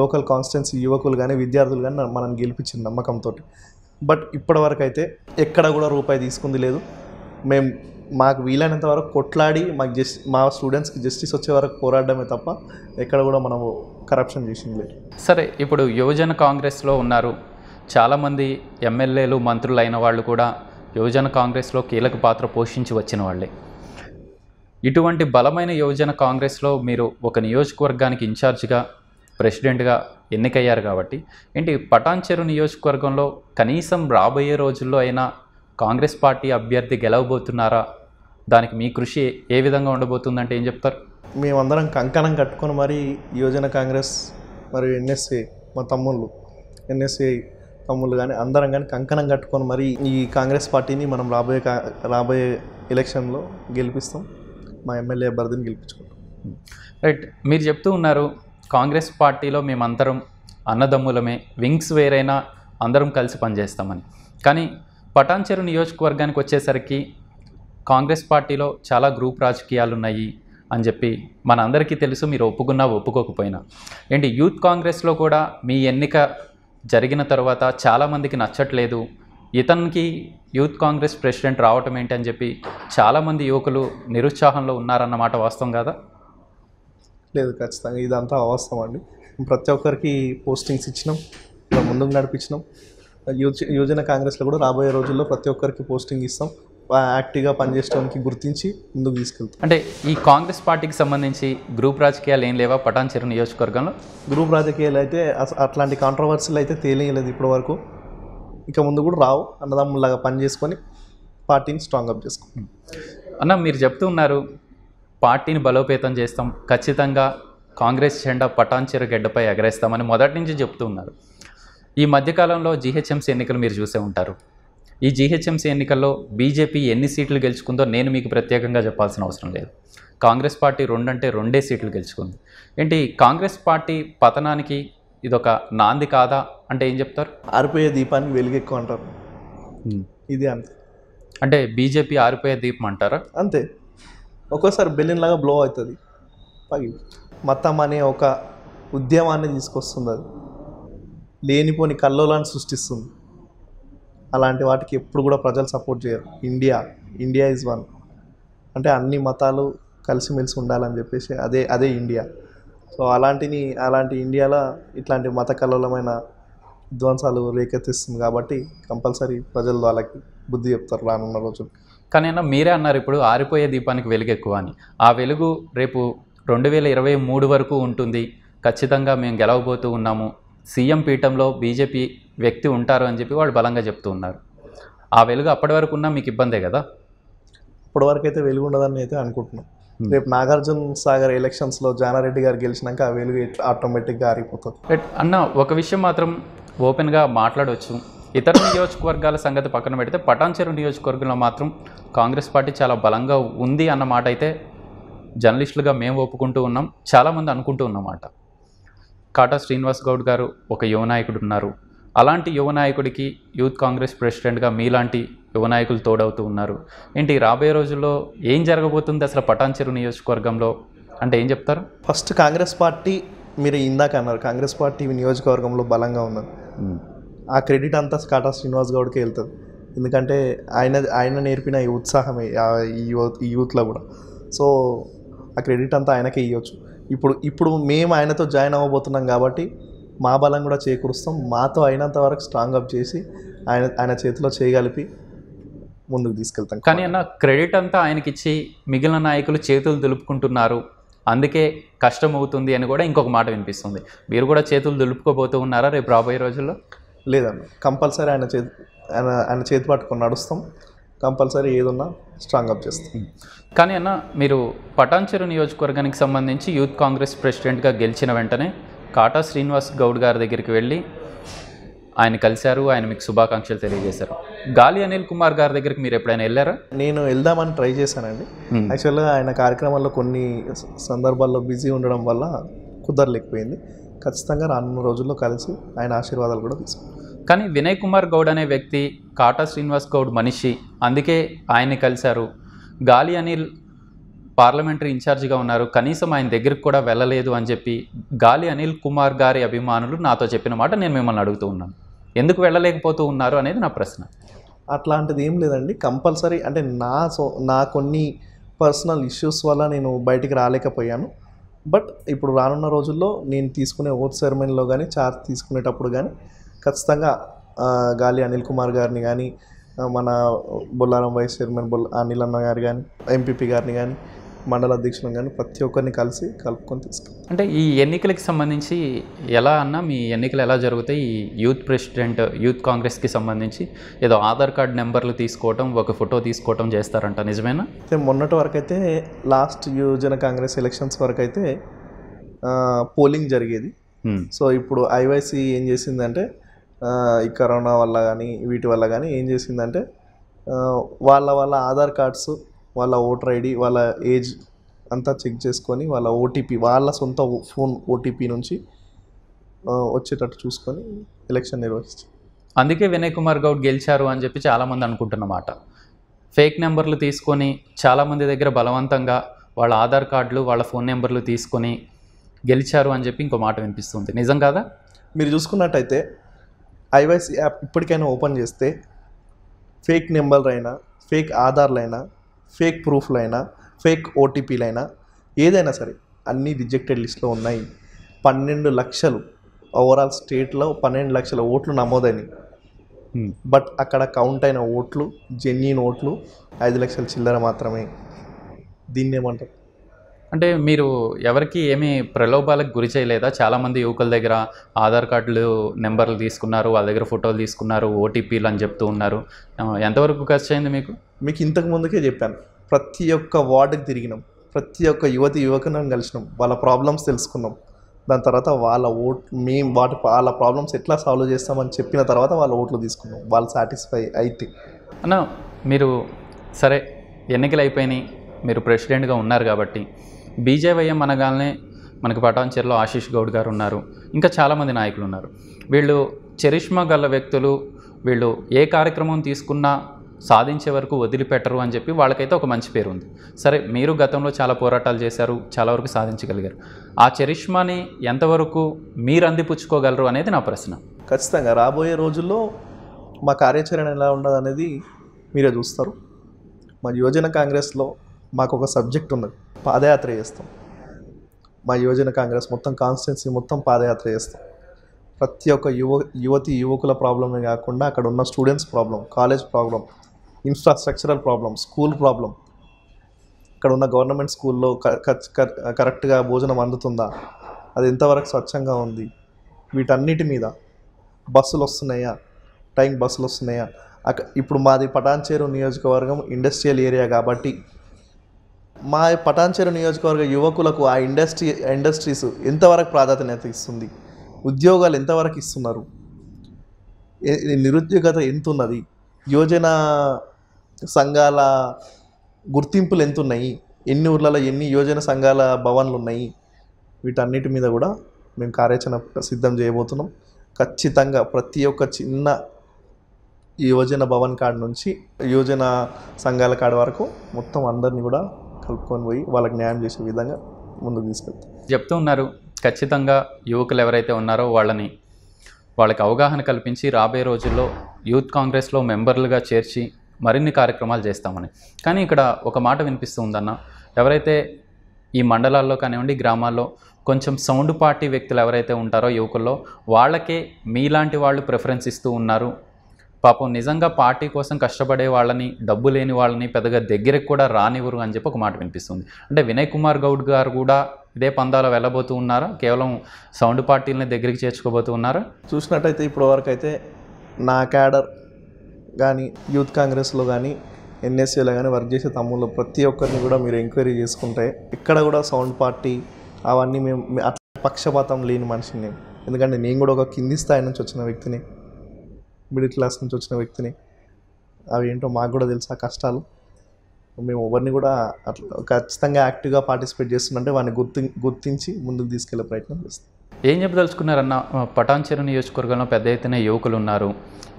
లోకల్ కాన్స్టిట్యున్సీ యువకులు కానీ విద్యార్థులు కానీ మనం గెలిపించిన నమ్మకంతో బట్ ఇప్పటివరకు అయితే ఎక్కడ కూడా రూపాయి తీసుకుంది లేదు. మేము మాకు వీలైనంత వరకు కొట్లాడి మాకు జస్ట్ మా స్టూడెంట్స్కి జస్టిస్ వచ్చే వరకు పోరాడమే తప్ప ఎక్కడ కూడా మనము కరప్షన్ చేసింది లేదు. సరే ఇప్పుడు యువజన కాంగ్రెస్లో ఉన్నారు. చాలామంది ఎమ్మెల్యేలు మంత్రులు అయిన వాళ్ళు కూడా యువజన కాంగ్రెస్లో కీలక పాత్ర పోషించి వచ్చిన వాళ్ళే. ఇటువంటి బలమైన యువజన కాంగ్రెస్లో మీరు ఒక నియోజకవర్గానికి ఇన్ఛార్జ్గా ప్రెసిడెంట్గా ఎన్నికయ్యారు కాబట్టి ఏంటి పటాన్చెరు నియోజకవర్గంలో కనీసం రాబోయే రోజుల్లో అయినా కాంగ్రెస్ పార్టీ అభ్యర్థి గెలవబోతున్నారా? దానికి మీ కృషి ఏ విధంగా ఉండబోతుందంటే ఏం చెప్తారు? మేమందరం కంకణం కట్టుకొని మరి యువజన కాంగ్రెస్ మరియు ఎన్ఎస్ఏ మా తమ్ముళ్ళు ఎన్ఎస్ఏ తమ్ముళ్ళు కానీ అందరం కానీ కంకణం కట్టుకొని మరి ఈ కాంగ్రెస్ పార్టీని మనం రాబోయే కా- రాబోయే ఎలక్షన్లో గెలిపిస్తాం. మా ఎమ్మెల్యే అభ్యర్థిని గెలిపించుకుంటాం. రైట్. మీరు చెప్తూ ఉన్నారు కాంగ్రెస్ పార్టీలో మేమందరం అన్నదమ్ములమే వింగ్స్ వేరైనా అందరం కలిసి పనిచేస్తామని. కానీ పటాన్చెరు నియోజకవర్గానికి వచ్చేసరికి కాంగ్రెస్ పార్టీలో చాలా గ్రూప్ రాజకీయాలు ఉన్నాయి అని చెప్పి మన అందరికీ తెలుసు మీరు ఒప్పుకున్నా ఒప్పుకోకపోయినా. ఏంటి యూత్ కాంగ్రెస్లో కూడా మీ ఎన్నిక జరిగిన తర్వాత చాలామందికి నచ్చట్లేదు. ఇతనికి యూత్ కాంగ్రెస్ ప్రెసిడెంట్ రావటం ఏంటి అని చెప్పి చాలామంది యువకులు నిరుత్సాహంలో ఉన్నారన్నమాట వాస్తవం కదా? లేదు ఖచ్చితంగా ఇదంతా అవసరం అండి. ప్రతి ఒక్కరికి పోస్టింగ్స్ ఇచ్చినాం ఇలా ముందుకు నడిపించినాం. యువజ యువజన కాంగ్రెస్లో కూడా రాబోయే రోజుల్లో ప్రతి ఒక్కరికి పోస్టింగ్ ఇస్తాం. యాక్టివ్గా పనిచేయడానికి గుర్తించి ముందుకు తీసుకెళ్తాం. అంటే ఈ కాంగ్రెస్ పార్టీకి సంబంధించి గ్రూప్ రాజకీయాలు ఏం లేవా? పటాన్చెరు నియోజకవర్గంలో? గ్రూప్ రాజకీయాలు అయితే అట్లాంటి కాంట్రవర్సీలు అయితే తేలియలేదు ఇప్పటి వరకు ఇక ముందు కూడా రావు అన్నదమ్ములాగా పని చేసుకొని పార్టీని స్ట్రాంగ్ అప్ చేసుకుంటాం. అన్న మీరు చెప్తూ ఉన్నారు పార్టీని బలోపేతం చేస్తాం ఖచ్చితంగా కాంగ్రెస్ జెండా పటాన్చెరు గడ్డపై ఎగరేస్తామని మొదటి నుంచి చెప్తూ ఉన్నారు. ఈ మధ్యకాలంలో జీహెచ్ఎంసీ ఎన్నికలు మీరు చూసే ఉంటారు. ఈ జీహెచ్ఎంసీ ఎన్నికల్లో బీజేపీ ఎన్ని సీట్లు గెలుచుకుందో నేను మీకు ప్రత్యేకంగా చెప్పాల్సిన అవసరం లేదు. కాంగ్రెస్ పార్టీ రెండంటే రెండే సీట్లు గెలుచుకుంది. ఏంటి కాంగ్రెస్ పార్టీ పతనానికి ఇదొక నాంది కాదా అంటే ఏం చెప్తారు? ఆరిపోయే దీపానికి వెలుగెక్కువ అంటారు. ఇది అంతే. అంటే బీజేపీ ఆరిపోయే దీపం అంటారా? అంతే. ఒక్కోసారి బెలూన్ లాగా బ్లో అవుతుంది. పగిలి మతం అనే ఒక ఉద్యమాన్ని తీసుకొస్తుంది అది. లేనిపోని కల్లోలాన్ని సృష్టిస్తుంది. అలాంటి వాటికి ఎప్పుడు కూడా ప్రజలు సపోర్ట్ చేయరు. ఇండియా ఇండియా ఇస్ వన్ అంటే అన్ని మతాలు కలిసిమెలిసి ఉండాలని చెప్పేసి అదే అదే ఇండియా. సో అలాంటిని అలాంటి ఇండియాలో ఇట్లాంటి మత కల్లోలమైన విధ్వంసాలు రేకెత్తిస్తుంది కాబట్టి కంపల్సరీ ప్రజలు వాళ్ళకి బుద్ధి చెప్తారు రానున్న రోజులు. కానీ అన్న మీరే అన్నారు ఇప్పుడు ఆరిపోయే దీపానికి వెలుగు ఎక్కువ అని. ఆ వెలుగు రేపు రెండు వేల ఇరవై మూడు వరకు ఉంటుంది. ఖచ్చితంగా మేము గెలవబోతూ ఉన్నాము. సీఎం పీఠంలో బీజేపీ వ్యక్తి ఉంటారు అని చెప్పి వాళ్ళు బలంగా చెప్తూ ఉన్నారు. ఆ వెలుగు అప్పటి వరకు ఉన్నా మీకు ఇబ్బందే కదా? ఇప్పటి వరకు అయితే వెలుగు ఉండదని అయితే అనుకుంటున్నాం. రేపు నాగార్జున సాగర్ ఎలక్షన్స్లో జానారెడ్డి గారు గెలిచినాక ఆ వెలుగు ఆటోమేటిక్గా ఆరిపోతుంది. బట్ అన్న ఒక విషయం మాత్రం ఓపెన్గా మాట్లాడవచ్చు ఇతర నియోజకవర్గాల సంగతి పక్కన పెడితే పటాన్చెరు నియోజకవర్గంలో మాత్రం కాంగ్రెస్ పార్టీ చాలా బలంగా ఉంది అన్న మాట అయితే జర్నలిస్టులుగా మేము ఒప్పుకుంటూ ఉన్నాం. చాలామంది అనుకుంటూ ఉన్నమాట కాటా శ్రీనివాస్ గౌడ్ గారు ఒక యువ నాయకుడు ఉన్నారు. అలాంటి యువ నాయకుడికి యూత్ కాంగ్రెస్ ప్రెసిడెంట్గా మీలాంటి యువ నాయకులు తోడవుతూ ఉన్నారు. ఏంటి రాబోయే రోజుల్లో ఏం జరగబోతుంది అసలు పటాన్చెరు నియోజకవర్గంలో? అంటే ఏం చెప్తారు? ఫస్ట్ కాంగ్రెస్ పార్టీ మీరు ఇందాక అన్నారు కాంగ్రెస్ పార్టీ నియోజకవర్గంలో బలంగా ఉన్నది. ఆ క్రెడిట్ అంతా కాటా శ్రీనివాస్ గౌడ్కే వెళ్తుంది. ఎందుకంటే ఆయన ఆయన నేర్పిన ఈ ఉత్సాహమే ఆ ఈ యూత్ ఈ యూత్లో కూడా. సో ఆ క్రెడిట్ అంతా ఆయనకే ఇవ్వచ్చు ఇప్పుడు ఇప్పుడు మేము ఆయనతో జాయిన్ అవ్వబోతున్నాం కాబట్టి మా బలం కూడా చేకూరుస్తాం. మాతో అయినంత వరకు స్ట్రాంగ్ అప్ చేసి ఆయన ఆయన చేతిలో చేయగలిపి ముందుకు తీసుకెళ్తాం. కానీ అన్న క్రెడిట్ అంతా ఆయనకిచ్చి మిగిలిన నాయకులు చేతులు దులుపుకుంటున్నారు. అందుకే కష్టం అవుతుంది అని కూడా ఇంకొక మాట వినిపిస్తుంది. మీరు కూడా చేతులు దులుపుకోబోతూ ఉన్నారా రేపు రాబోయే రోజుల్లో? లేదన్న కంపల్సరీ ఆయన చేతి ఆయన ఆయన చేతి పట్టుకొని నడుస్తాం. కంపల్సరీ ఏదున్నా స్ట్రాంగ్ అప్ చేస్తాం. కానీ అన్న మీరు పటాన్చెరు నియోజకవర్గానికి సంబంధించి యూత్ కాంగ్రెస్ ప్రెసిడెంట్గా గెలిచిన వెంటనే కాటా శ్రీనివాస్ గౌడ్ గారి దగ్గరికి వెళ్ళి ఆయన కలిశారు ఆయన మీకు శుభాకాంక్షలు తెలియజేశారు. గాలి అనిల్ కుమార్ గారి దగ్గరికి మీరు ఎప్పుడైనా వెళ్ళారా? నేను వెళ్దామని ట్రై చేశానండి. యాక్చువల్గా ఆయన కార్యక్రమాల్లో కొన్ని సందర్భాల్లో బిజీ ఉండడం వల్ల కుదరలేకపోయింది. ఖచ్చితంగా రానున్న రోజుల్లో కలిసి ఆయన ఆశీర్వాదాలు కూడా తీసుకుంటాం. కానీ వినయ్ కుమార్ గౌడ్ అనే వ్యక్తి కాటా శ్రీనివాస్ గౌడ్ మనిషి అందుకే ఆయన్ని కలిశారు. గాలి అనిల్ పార్లమెంటరీ ఇన్ఛార్జిగా ఉన్నారు. కనీసం ఆయన దగ్గరికి కూడా వెళ్ళలేదు అని చెప్పి గాలి అనిల్ కుమార్ గారి అభిమానులు నాతో చెప్పిన మాట నేను మిమ్మల్ని అడుగుతూ ఉన్నాను. ఎందుకు వెళ్ళలేకపోతూ ఉన్నారు అనేది నా ప్రశ్న. అట్లాంటిది ఏం లేదండి. కంపల్సరీ అంటే నా సో నా కొన్ని పర్సనల్ ఇష్యూస్ వల్ల నేను బయటికి రాలేకపోయాను. బట్ ఇప్పుడు రానున్న రోజుల్లో నేను తీసుకునే ఓట్ సెరమనీలో కానీ చార్జ్ తీసుకునేటప్పుడు కానీ ఖచ్చితంగా గాలి అనిల్ కుమార్ గారిని కానీ మన బొల్లారం వైస్ చైర్మన్ బొల్ అనిల్ అన్న గారు కానీ ఎంపీపీ గారిని కానీ మండల అధ్యక్షులను కానీ ప్రతి ఒక్కరిని కలిసి కలుపుకొని తీసుకెళ్ళి అంటే ఈ ఎన్నికలకి సంబంధించి ఎలా అన్నా మీ ఎన్నికలు ఎలా జరుగుతాయి? ఈ యూత్ ప్రెసిడెంట్ యూత్ కాంగ్రెస్కి సంబంధించి ఏదో ఆధార్ కార్డ్ నెంబర్లు తీసుకోవటం ఒక ఫోటో తీసుకోవటం చేస్తారంట. నిజమేనా? అయితే మొన్నటి వరకు అయితే లాస్ట్ యువజన కాంగ్రెస్ ఎలక్షన్స్ వరకు అయితే పోలింగ్ జరిగేది. సో ఇప్పుడు ఐవైసీ ఏం చేసిందంటే ఈ కరోనా వల్ల కానీ వీటి వల్ల కానీ ఏం చేసిందంటే వాళ్ళ వాళ్ళ ఆధార్ కార్డ్స్ వాళ్ళ ఓటర్ ఐడి వాళ్ళ ఏజ్ అంతా చెక్ చేసుకొని వాళ్ళ ఓటీపీ వాళ్ళ సొంత ఫోన్ ఓటీపీ నుంచి వచ్చేటట్టు చూసుకొని ఎలక్షన్ నిర్వహించారు అందుకే వినయ్ కుమార్ గౌడ్ గెలిచారు అని చెప్పి చాలామంది అనుకుంటున్నమాట. ఫేక్ నెంబర్లు తీసుకొని చాలామంది దగ్గర బలవంతంగా వాళ్ళ ఆధార్ కార్డులు వాళ్ళ ఫోన్ నెంబర్లు తీసుకొని గెలిచారు అని చెప్పి ఇంకో మాట వినిపిస్తుంది. నిజం కాదా? మీరు చూసుకున్నట్టయితే ఐవైసీ యాప్ ఇప్పటికైనా ఓపెన్ చేస్తే ఫేక్ నెంబర్లైనా ఫేక్ ఆధార్లైనా ఫేక్ ప్రూఫ్లైనా ఫేక్ ఓటీపీలైనా ఏదైనా సరే అన్నీ రిజెక్టెడ్ లిస్ట్లో ఉన్నాయి. పన్నెండు లక్షలు ఓవరాల్ స్టేట్లో పన్నెండు లక్షల ఓట్లు నమోదైనవి. బట్ అక్కడ కౌంట్ అయిన ఓట్లు జెన్యున్ ఓట్లు ఐదు లక్షల చిల్లర మాత్రమే. దీన్ని ఏమంటారు అంటే మీరు ఎవరికి ఏమీ ప్రలోభాలకు గురి చేయలేదా? చాలామంది యువకుల దగ్గర ఆధార్ కార్డులు నెంబర్లు తీసుకున్నారు వాళ్ళ దగ్గర ఫోటోలు తీసుకున్నారు ఓటీపీలు అని చెప్తూ ఉన్నారు. ఎంతవరకు ఖర్చు అయింది మీకు? మీకు ఇంతకు ముందుకే చెప్పాను. ప్రతి ఒక్క వార్డుకి తిరిగినాం. ప్రతి ఒక్క యువతి యువకులను కలిసినాం. వాళ్ళ ప్రాబ్లమ్స్ తెలుసుకున్నాం. దాని తర్వాత వాళ్ళ ఓట్ మేము వాటి వాళ్ళ ప్రాబ్లమ్స్ ఎట్లా సాల్వ్ చేస్తామని చెప్పిన తర్వాత వాళ్ళ ఓట్లు తీసుకున్నాం. వాళ్ళు సాటిస్ఫై అయితే. అన్న మీరు సరే ఎన్నికలు అయిపోయినాయి. మీరు ప్రెసిడెంట్గా ఉన్నారు కాబట్టి బీజేవైఎం అనగానే మనకి పటాన్చెరులో ఆశీష్ గౌడ్ గారు ఉన్నారు. ఇంకా చాలామంది నాయకులు ఉన్నారు. వీళ్ళు చరిష్మా గల వ్యక్తులు వీళ్ళు ఏ కార్యక్రమం తీసుకున్నా సాధించే వరకు వదిలిపెట్టరు అని చెప్పి వాళ్ళకైతే ఒక మంచి పేరు ఉంది. సరే మీరు గతంలో చాలా పోరాటాలు చేశారు చాలా వరకు సాధించగలిగారు. ఆ చరిష్మాని ఎంతవరకు మీరు అందిపుచ్చుకోగలరు అనేది నా ప్రశ్న. ఖచ్చితంగా రాబోయే రోజుల్లో మా కార్యాచరణ ఎలా ఉండదు అనేది మీరే చూస్తారు. మా యువజన కాంగ్రెస్లో మాకు ఒక సబ్జెక్ట్ ఉన్నది పాదయాత్ర చేస్తాం. మా యువజన కాంగ్రెస్ మొత్తం కాన్స్టిట్యున్సీ మొత్తం పాదయాత్ర చేస్తాం. ప్రతి ఒక్క యువ యువతి యువకుల ప్రాబ్లమే కాకుండా అక్కడ ఉన్న students problem college problem infrastructural problem school problem ఇక్కడ ఉన్న గవర్నమెంట్ స్కూల్లో కరెక్ట్గా భోజనం అందుతుందా? అది ఎంతవరకు స్వచ్ఛంగా ఉంది? వీటన్నిటి మీద బస్సులు వస్తున్నాయా? టైం బస్సులు వస్తున్నాయా? అక్క ఇప్పుడు మాది పటాన్చేరు నియోజకవర్గం ఇండస్ట్రియల్ ఏరియా కాబట్టి మా పటాన్చేరు నియోజకవర్గ యువకులకు ఆ ఇండస్ట్రీ ఇండస్ట్రీస్ ఎంతవరకు ప్రాధాన్యత ఇస్తుంది? ఉద్యోగాలు ఎంతవరకు ఇస్తున్నారు? నిరుద్యోగత ఎంత ఉన్నది యోజన సంఘాల గుర్తింపులు ఎంత ఉన్నాయి ఎన్ని ఊర్లలో ఎన్ని యోజన సంఘాల భవన్లు ఉన్నాయి? వీటన్నిటి మీద కూడా మేము కార్యాచరణ సిద్ధం చేయబోతున్నాం. ఖచ్చితంగా ప్రతి ఒక్క చిన్న యువజన భవన్ కాడ నుంచి యువజన సంఘాల కాడ వరకు మొత్తం అందరినీ కూడా కలుపుకొని పోయి వాళ్ళకి న్యాయం చేసే విధంగా ముందుకు తీసుకెళ్తాం. చెప్తూ ఉన్నారు ఖచ్చితంగా యువకులు ఎవరైతే ఉన్నారో వాళ్ళని వాళ్ళకి అవగాహన కల్పించి రాబోయే రోజుల్లో యూత్ కాంగ్రెస్లో మెంబర్లుగా చేర్చి మరిన్ని కార్యక్రమాలు చేస్తామని. కానీ ఇక్కడ ఒక మాట వినిపిస్తుందన్న ఎవరైతే ఈ మండలాల్లో కానివ్వండి గ్రామాల్లో కొంచెం సౌండ్ పార్టీ వ్యక్తులు ఎవరైతే ఉంటారో యువకుల్లో వాళ్ళకే మీలాంటి వాళ్ళు ప్రిఫరెన్స్ ఇస్తూ ఉన్నారు. పాపం నిజంగా పార్టీ కోసం కష్టపడే వాళ్ళని డబ్బు లేని వాళ్ళని పెద్దగా దగ్గరికి కూడా రానివ్వరు అని చెప్పి ఒక మాట వినిపిస్తుంది. అంటే వినయ్ కుమార్ గౌడ్ గారు కూడా ఇదే పందాలో వెళ్ళబోతూ ఉన్నారా? కేవలం సౌండ్ పార్టీలని దగ్గరికి చేర్చుకోబోతూ ఉన్నారా? చూసినట్టయితే ఇప్పటి వరకు అయితే నా క్యాడర్ కానీ యూత్ కాంగ్రెస్లో కానీ ఎన్ఎస్ఏలో కానీ వర్క్ చేసే తమ్ముళ్ళు ప్రతి ఒక్కరిని కూడా మీరు ఎంక్వైరీ చేసుకుంటే ఇక్కడ కూడా సౌండ్ పార్టీ అవన్నీ మేము అట్లా పక్షపాతం లేని మనిషిని ఎందుకంటే నేను కూడా ఒక కింది స్థాయి నుంచి వచ్చిన వ్యక్తిని. మిడిల్ క్లాస్ నుంచి వచ్చిన వ్యక్తిని అవి ఏంటో మాకు కూడా తెలుసు ఆ కష్టాలు. మేము ఎవరిని కూడా అట్లా ఖచ్చితంగా యాక్టివ్గా పార్టిసిపేట్ చేస్తుంటే వాడిని గుర్తి గుర్తించి ముందుకు తీసుకెళ్ళే ప్రయత్నం చేస్తాం. ఏం చెప్పదలుచుకున్నారన్న పటాన్చెరు నియోజకవర్గంలో పెద్ద ఎత్తున యువకులు ఉన్నారు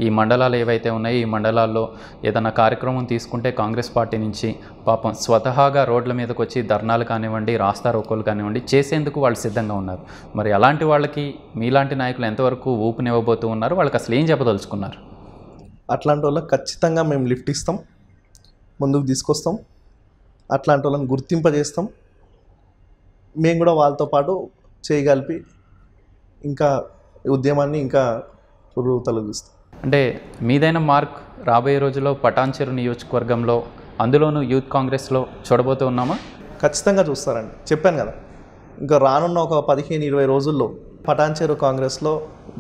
ఈ మండలాలు ఏవైతే ఉన్నాయో ఈ మండలాల్లో ఏదైనా కార్యక్రమం తీసుకుంటే కాంగ్రెస్ పార్టీ నుంచి పాపం స్వతహాగా రోడ్ల మీదకి వచ్చి ధర్నాలు కానివ్వండి రాస్తా రోకోలు కానివ్వండి చేసేందుకు వాళ్ళు సిద్ధంగా ఉన్నారు. మరి అలాంటి వాళ్ళకి మీలాంటి నాయకులు ఎంతవరకు ఊపునివ్వబోతూ ఉన్నారు? వాళ్ళకి అసలు ఏం చెప్పదలుచుకున్నారు? అట్లాంటి వాళ్ళకి ఖచ్చితంగా మేము లిఫ్ట్ ఇస్తాం. ముందుకు తీసుకొస్తాం. అట్లాంటి వాళ్ళని గుర్తింపజేస్తాం. మేము కూడా వాళ్ళతో పాటు చేయగలిపి ఇంకా ఉద్యమాన్ని ఇంకా పురుగు తొలగిస్తాం అంటే మీదైన మార్క్ రాబోయే రోజుల్లో పటాన్చెరు నియోజకవర్గంలో అందులోనూ యూత్ కాంగ్రెస్లో చూడబోతూ ఉన్నామా? ఖచ్చితంగా చూస్తారండి. చెప్పాను కదా ఇంకా రానున్న ఒక పదిహేను ఇరవై రోజుల్లో పటాన్చేరు కాంగ్రెస్లో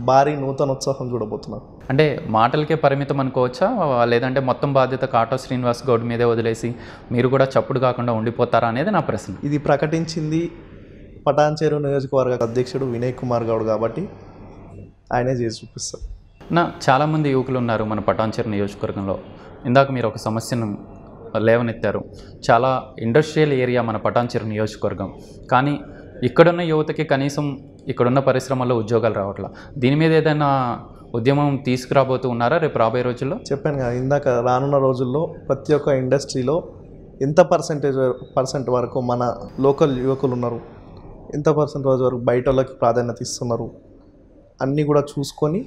భారీ నూతనోత్సాహం చూడబోతున్నారు. అంటే మాటలకే పరిమితం అనుకోవచ్చా? లేదంటే మొత్తం బాధ్యత కాటో శ్రీనివాస్ గౌడ్ మీదే వదిలేసి మీరు కూడా చప్పుడు కాకుండా ఉండిపోతారా అనేది నా ప్రశ్న. ఇది ప్రకటించింది పటాన్చేరు నియోజకవర్గ అధ్యక్షుడు వినయ్ కుమార్ గౌడ్ కాబట్టి ఆయనే చేసి చూపిస్తారు. నా చాలామంది యువకులు ఉన్నారు మన పటాన్చెరు నియోజకవర్గంలో. ఇందాక మీరు ఒక సమస్యను లేవనెత్తారు. చాలా ఇండస్ట్రియల్ ఏరియా మన పటాన్చెరు నియోజకవర్గం. కానీ ఇక్కడున్న యువతకి కనీసం ఇక్కడున్న పరిశ్రమల్లో ఉద్యోగాలు రావట్లా. దీని మీద ఏదైనా ఉద్యమం తీసుకురాబోతూ ఉన్నారా రేపు రాబోయే రోజుల్లో? చెప్పాను కదా ఇందాక రానున్న రోజుల్లో ప్రతి ఒక్క ఇండస్ట్రీలో ఎంత పర్సెంటేజ్ పర్సెంట్ వరకు మన లోకల్ యువకులు ఉన్నారు. ఎంత పర్సెంటేజ్ వరకు బయట వాళ్ళకి ప్రాధాన్యత ఇస్తున్నారు? అన్నీ కూడా చూసుకొని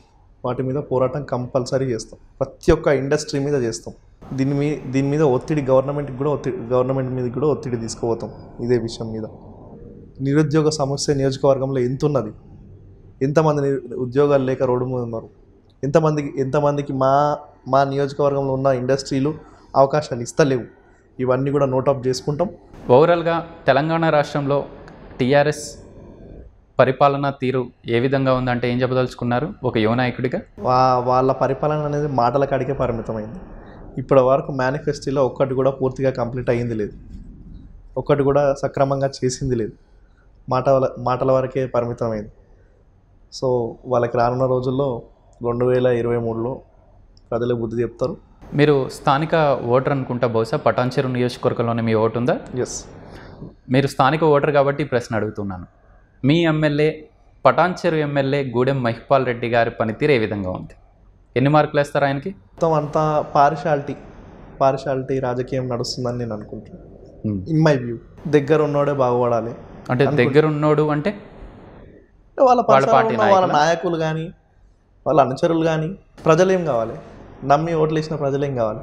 వాటి మీద పోరాటం కంపల్సరీ చేస్తాం. ప్రతి ఒక్క ఇండస్ట్రీ మీద చేస్తాం. దీని మీద దీని మీద ఒత్తిడి గవర్నమెంట్కి కూడా ఒత్తిడి గవర్నమెంట్ మీద కూడా ఒత్తిడి తీసుకుపోతాం ఇదే విషయం మీద. నిరుద్యోగ సమస్య నియోజకవర్గంలో ఎంత ఉన్నది ఎంతమంది ఉద్యోగాలు లేక రోడ్డు మీద ఉన్నారు? ఎంతమందికి ఎంతమందికి మా మా నియోజకవర్గంలో ఉన్న ఇండస్ట్రీలు అవకాశాలు ఇస్తలేవు? ఇవన్నీ కూడా నోట్ చేసుకుంటాం. ఓవరాల్గా తెలంగాణ రాష్ట్రంలో టీఆర్ఎస్ పరిపాలనా తీరు ఏ విధంగా ఉందంటే ఏం చెప్పదలుచుకున్నారు? ఒక యువ నాయకుడిగా. వా వాళ్ళ పరిపాలన అనేది మాటల కాడికే పరిమితమైంది. ఇప్పటి వరకు మేనిఫెస్టోలో ఒక్కటి కూడా పూర్తిగా కంప్లీట్ అయ్యింది లేదు. ఒక్కటి కూడా సక్రమంగా చేసింది లేదు. మాట మాటల వరకే పరిమితమైంది. సో వాళ్ళకి రానున్న రోజుల్లో రెండు వేల ఇరవై మూడులో ప్రజలు బుద్ధి చెప్తారు. మీరు స్థానిక ఓటర్ అనుకుంటా బహుశా పటాన్చెరు నియోజకవర్గంలోనే మీ ఓటు ఉందా? ఎస్. మీరు స్థానిక ఓటర్ కాబట్టి ప్రశ్న అడుగుతున్నాను. మీ ఎమ్మెల్యే పటాన్చెరు ఎమ్మెల్యే గూడెం మహిపాల్ రెడ్డి గారి పనితీరు ఏ విధంగా ఉంది? ఎన్ని మార్కులు వేస్తారు ఆయనకి? మొత్తం అంతా పారిషాలిటీ పారిషాలిటీ రాజకీయం నడుస్తుందని నేను అనుకుంటున్నాను. ఇన్ మై వ్యూ దగ్గర ఉన్నోడే బాగుపడాలి. అంటే దగ్గర ఉన్నోడు అంటే? వాళ్ళ పార్టీ వాళ్ళ నాయకులా? నాయకులు కానీ వాళ్ళ అనుచరులు కానీ ప్రజలేం కావాలి? నమ్మి ఓట్లు వేసిన ప్రజలేం కావాలి?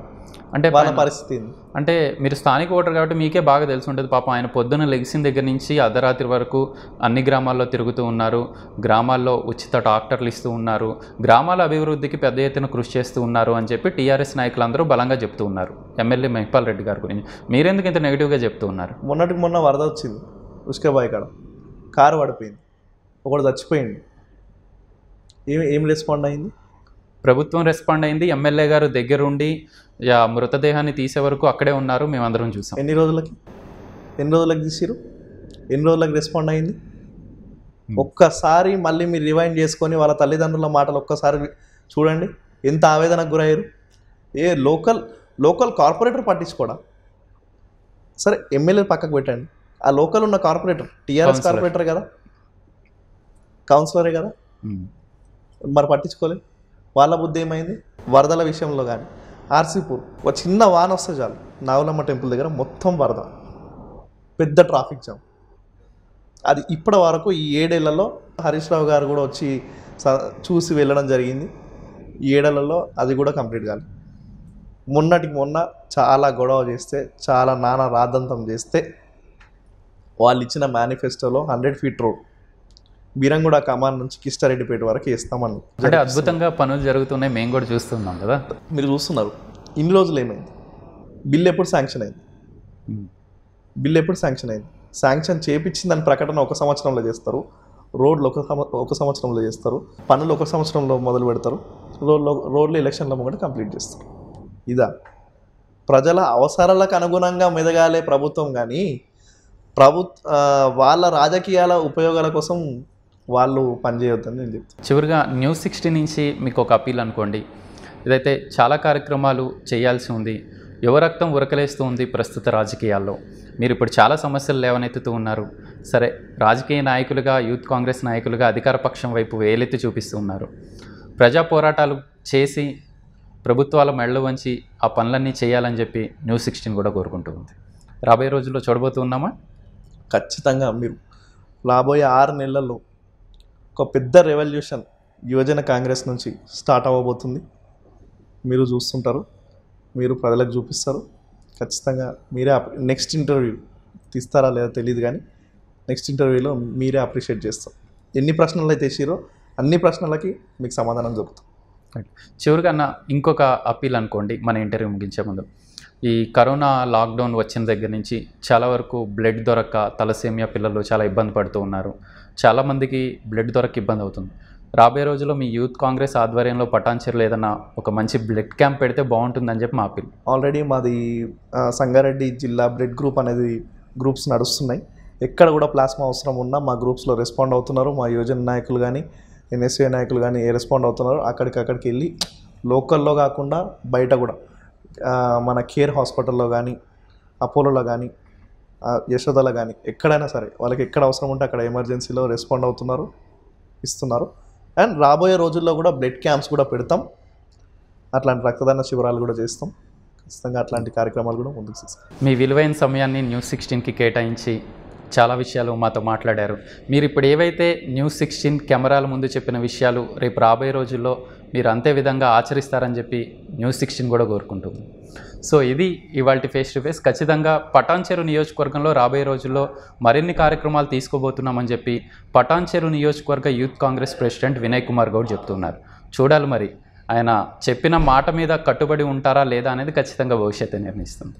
అంటే వాళ్ళ పరిస్థితి అంటే మీరు స్థానిక ఓటర్ కాబట్టి మీకే బాగా తెలిసి ఉంటుంది పాపం ఆయన పొద్దున్న లెగిసిన దగ్గర నుంచి అర్ధరాత్రి వరకు అన్ని గ్రామాల్లో తిరుగుతూ ఉన్నారు. గ్రామాల్లో ఉచిత డాక్టర్లు ఇస్తూ ఉన్నారు. గ్రామాల అభివృద్ధికి పెద్ద ఎత్తున కృషి చేస్తూ ఉన్నారు అని చెప్పి టీఆర్ఎస్ నాయకులందరూ బలంగా చెప్తూ ఉన్నారు. ఎమ్మెల్యే మహిపాల్ రెడ్డి గారి గురించి. మీరెందుకు ఇంత నెగిటివ్గా చెప్తూ ఉన్నారు? మొన్నటికి మొన్న వరద వచ్చింది. ఉష్కబాయి కాడ. కారు పడిపోయింది ఒకడు చచ్చిపోయింది ఏం ఏం రెస్పాండ్ అయింది? ప్రభుత్వం రెస్పాండ్ అయింది ఎమ్మెల్యే గారు దగ్గరుండి మృతదేహాన్ని తీసే వరకు అక్కడే ఉన్నారు మేమందరం చూసాం. ఎన్ని రోజులకి? ఎన్ని రోజులకి తీసిరు ఎన్ని రోజులకి రెస్పాండ్ అయింది? ఒక్కసారి మళ్ళీ మీరు రివైండ్ చేసుకొని వాళ్ళ తల్లిదండ్రుల మాటలు ఒక్కసారి చూడండి. ఎంత ఆవేదనకు గురయ్యారు? ఏ లోకల్ లోకల్ కార్పొరేటర్ పట్టించుకోడా? సరే ఎమ్మెల్యే పక్కకు పెట్టండి. ఆ లోకల్ ఉన్న కార్పొరేటర్ టీఆర్ఎస్. కార్పొరేటర్ కదా? కౌన్సిలరే కదా. మరి పట్టించుకోలేదు వాళ్ళ బుద్ధి ఏమైంది? వరదల విషయంలో కానీ. ఆర్సీపూర్ ఒక చిన్న వాన వస్తే చాలు. నాగులమ్మ టెంపుల్ దగ్గర మొత్తం వరద. పెద్ద ట్రాఫిక్ జామ్. అది ఇప్పటి వరకు ఈ ఏడేళ్ళలో హరీష్ రావు గారు కూడా వచ్చి చూసి వెళ్ళడం జరిగింది. ఈ ఏడేళ్ళలో అది కూడా కంప్లీట్ కాలేదు మొన్నటికి మొన్న చాలా గొడవ చేస్తే చాలా నానా రాద్దంతం చేస్తే వాళ్ళు ఇచ్చిన మేనిఫెస్టోలో హండ్రెడ్ ఫీట్ రోడ్. బీరంగూడ కమాన్ నుంచి కిష్టారెడ్డిపేట వరకు వేస్తామని అంటే అద్భుతంగా పనులు జరుగుతున్నాయి మేము కూడా చూస్తున్నాం కదా? మీరు చూస్తున్నారు. ఇన్ని రోజులు ఏమైంది? బిల్ ఎప్పుడు శాంక్షన్ అయింది. బిల్ ఎప్పుడు శాంక్షన్ అయింది? శాంక్షన్ చేపించిందని ప్రకటన ఒక సంవత్సరంలో చేస్తారు. రోడ్లు ఒక ఒక సంవత్సరంలో చేస్తారు. పనులు ఒక సంవత్సరంలో మొదలు పెడతారు. రోడ్లో రోడ్లు ఎలక్షన్ల ముంగట కంప్లీట్ చేస్తారు. ఇదా. ప్రజల అవసరాలకు అనుగుణంగా మెదగాలే ప్రభుత్వం కానీ ప్రభుత్వ వాళ్ళ రాజకీయాల ఉపయోగాల కోసం వాళ్ళు పనిచేయొద్దని నేను చెప్తాను చివరిగా న్యూస్ సిక్స్టీ నుంచి మీకు ఒక అప్పీల్ అనుకోండి. ఇదైతే చాలా కార్యక్రమాలు చేయాల్సి ఉంది. యువ రక్తం ఉరకలేస్తూ ఉంది ప్రస్తుత రాజకీయాల్లో. మీరు ఇప్పుడు చాలా సమస్యలు లేవనెత్తుతూ ఉన్నారు. సరే రాజకీయ నాయకులుగా యూత్ కాంగ్రెస్ నాయకులుగా అధికార పక్షం వైపు వేలెత్తి చూపిస్తూ ఉన్నారు. ప్రజా పోరాటాలు చేసి ప్రభుత్వాల మెడలు వంచి ఆ పనులన్నీ చేయాలని చెప్పి న్యూస్ సిక్స్టీన్ కూడా కోరుకుంటూ ఉంది. రాబోయే రోజుల్లో చూడబోతూ ఉన్నామా? ఖచ్చితంగా మీరు. రాబోయే ఆరు నెలల్లో ఒక పెద్ద రెవల్యూషన్ యువజన కాంగ్రెస్ నుంచి స్టార్ట్ అవ్వబోతుంది. మీరు చూస్తుంటారు మీరు ప్రజలకు చూపిస్తారు. ఖచ్చితంగా మీరే నెక్స్ట్ ఇంటర్వ్యూ తీస్తారా లేదా తెలియదు కానీ నెక్స్ట్ ఇంటర్వ్యూలో మీరే అప్రిషియేట్ చేస్తారు. ఎన్ని ప్రశ్నలు అయితే వేసిరో అన్ని ప్రశ్నలకి మీకు సమాధానం చెబుతాం. చివరిగా అన్న ఇంకొక అప్పీల్ అనుకోండి మన ఇంటర్వ్యూ ముగించే ముందు. ఈ కరోనా లాక్డౌన్ వచ్చిన దగ్గర నుంచి చాలా వరకు బ్లడ్ దొరక్క తలసేమియా పిల్లలు చాలా ఇబ్బంది పడుతూ ఉన్నారు. చాలామందికి బ్లడ్ దొరక్క ఇబ్బంది అవుతుంది. రాబోయే రోజుల్లో మీ యూత్ కాంగ్రెస్ ఆధ్వర్యంలో పటాన్చెరులో ఏదైనా ఒక మంచి బ్లడ్ క్యాంప్ పెడితే బాగుంటుందని చెప్పి మా అప్పీల్ ఆల్రెడీ మాది సంగారెడ్డి జిల్లా బ్లడ్ గ్రూప్ అనేది గ్రూప్స్ నడుస్తున్నాయి. ఎక్కడ కూడా ప్లాస్మా అవసరం ఉన్నా మా గ్రూప్స్లో రెస్పాండ్ అవుతున్నారు. మా యువజన నాయకులు కానీ ఎన్ఎస్ఏ నాయకులు కానీ ఏ రెస్పాండ్ అవుతున్నారు అక్కడికి అక్కడికి వెళ్ళి లోకల్లో కాకుండా బయట కూడా మన కేర్ హాస్పిటల్లో కానీ అపోలోలో కానీ యశోదల కానీ ఎక్కడైనా సరే వాళ్ళకి ఎక్కడ అవసరం ఉంటే అక్కడ ఎమర్జెన్సీలో రెస్పాండ్ అవుతున్నారు ఇస్తున్నారు. అండ్ రాబోయే రోజుల్లో కూడా బ్లడ్ క్యాంప్స్ కూడా పెడతాం. అట్లాంటి రక్తదాన శిబిరాలు కూడా చేస్తాం. ఖచ్చితంగా అట్లాంటి కార్యక్రమాలు కూడా ముందుకు చేస్తాం మీ విలువైన సమయాన్ని న్యూస్ సిక్స్టీన్కి కేటాయించి చాలా విషయాలు మాతో మాట్లాడారు. మీరు ఇప్పుడు ఏవైతే న్యూస్ సిక్స్టీన్ కెమెరాల ముందు చెప్పిన విషయాలు రేపు రాబోయే రోజుల్లో మీరు అంతే విధంగా ఆచరిస్తారని చెప్పి న్యూస్ సిక్స్టీన్ కూడా కోరుకుంటుంది సో ఇది ఇవాళ ఫేస్ టు ఫేస్. ఖచ్చితంగా పటాన్చెరు నియోజకవర్గంలో రాబోయే రోజుల్లో మరిన్ని కార్యక్రమాలు తీసుకోబోతున్నామని చెప్పి పటాన్చెరు నియోజకవర్గ యూత్ కాంగ్రెస్ ప్రెసిడెంట్ వినయ్ కుమార్ గౌడ్ చెప్తున్నారు. చూడాలి మరి ఆయన చెప్పిన మాట మీద కట్టుబడి ఉంటారా లేదా అనేది ఖచ్చితంగా భవిష్యత్తు నిర్ణయిస్తుంది.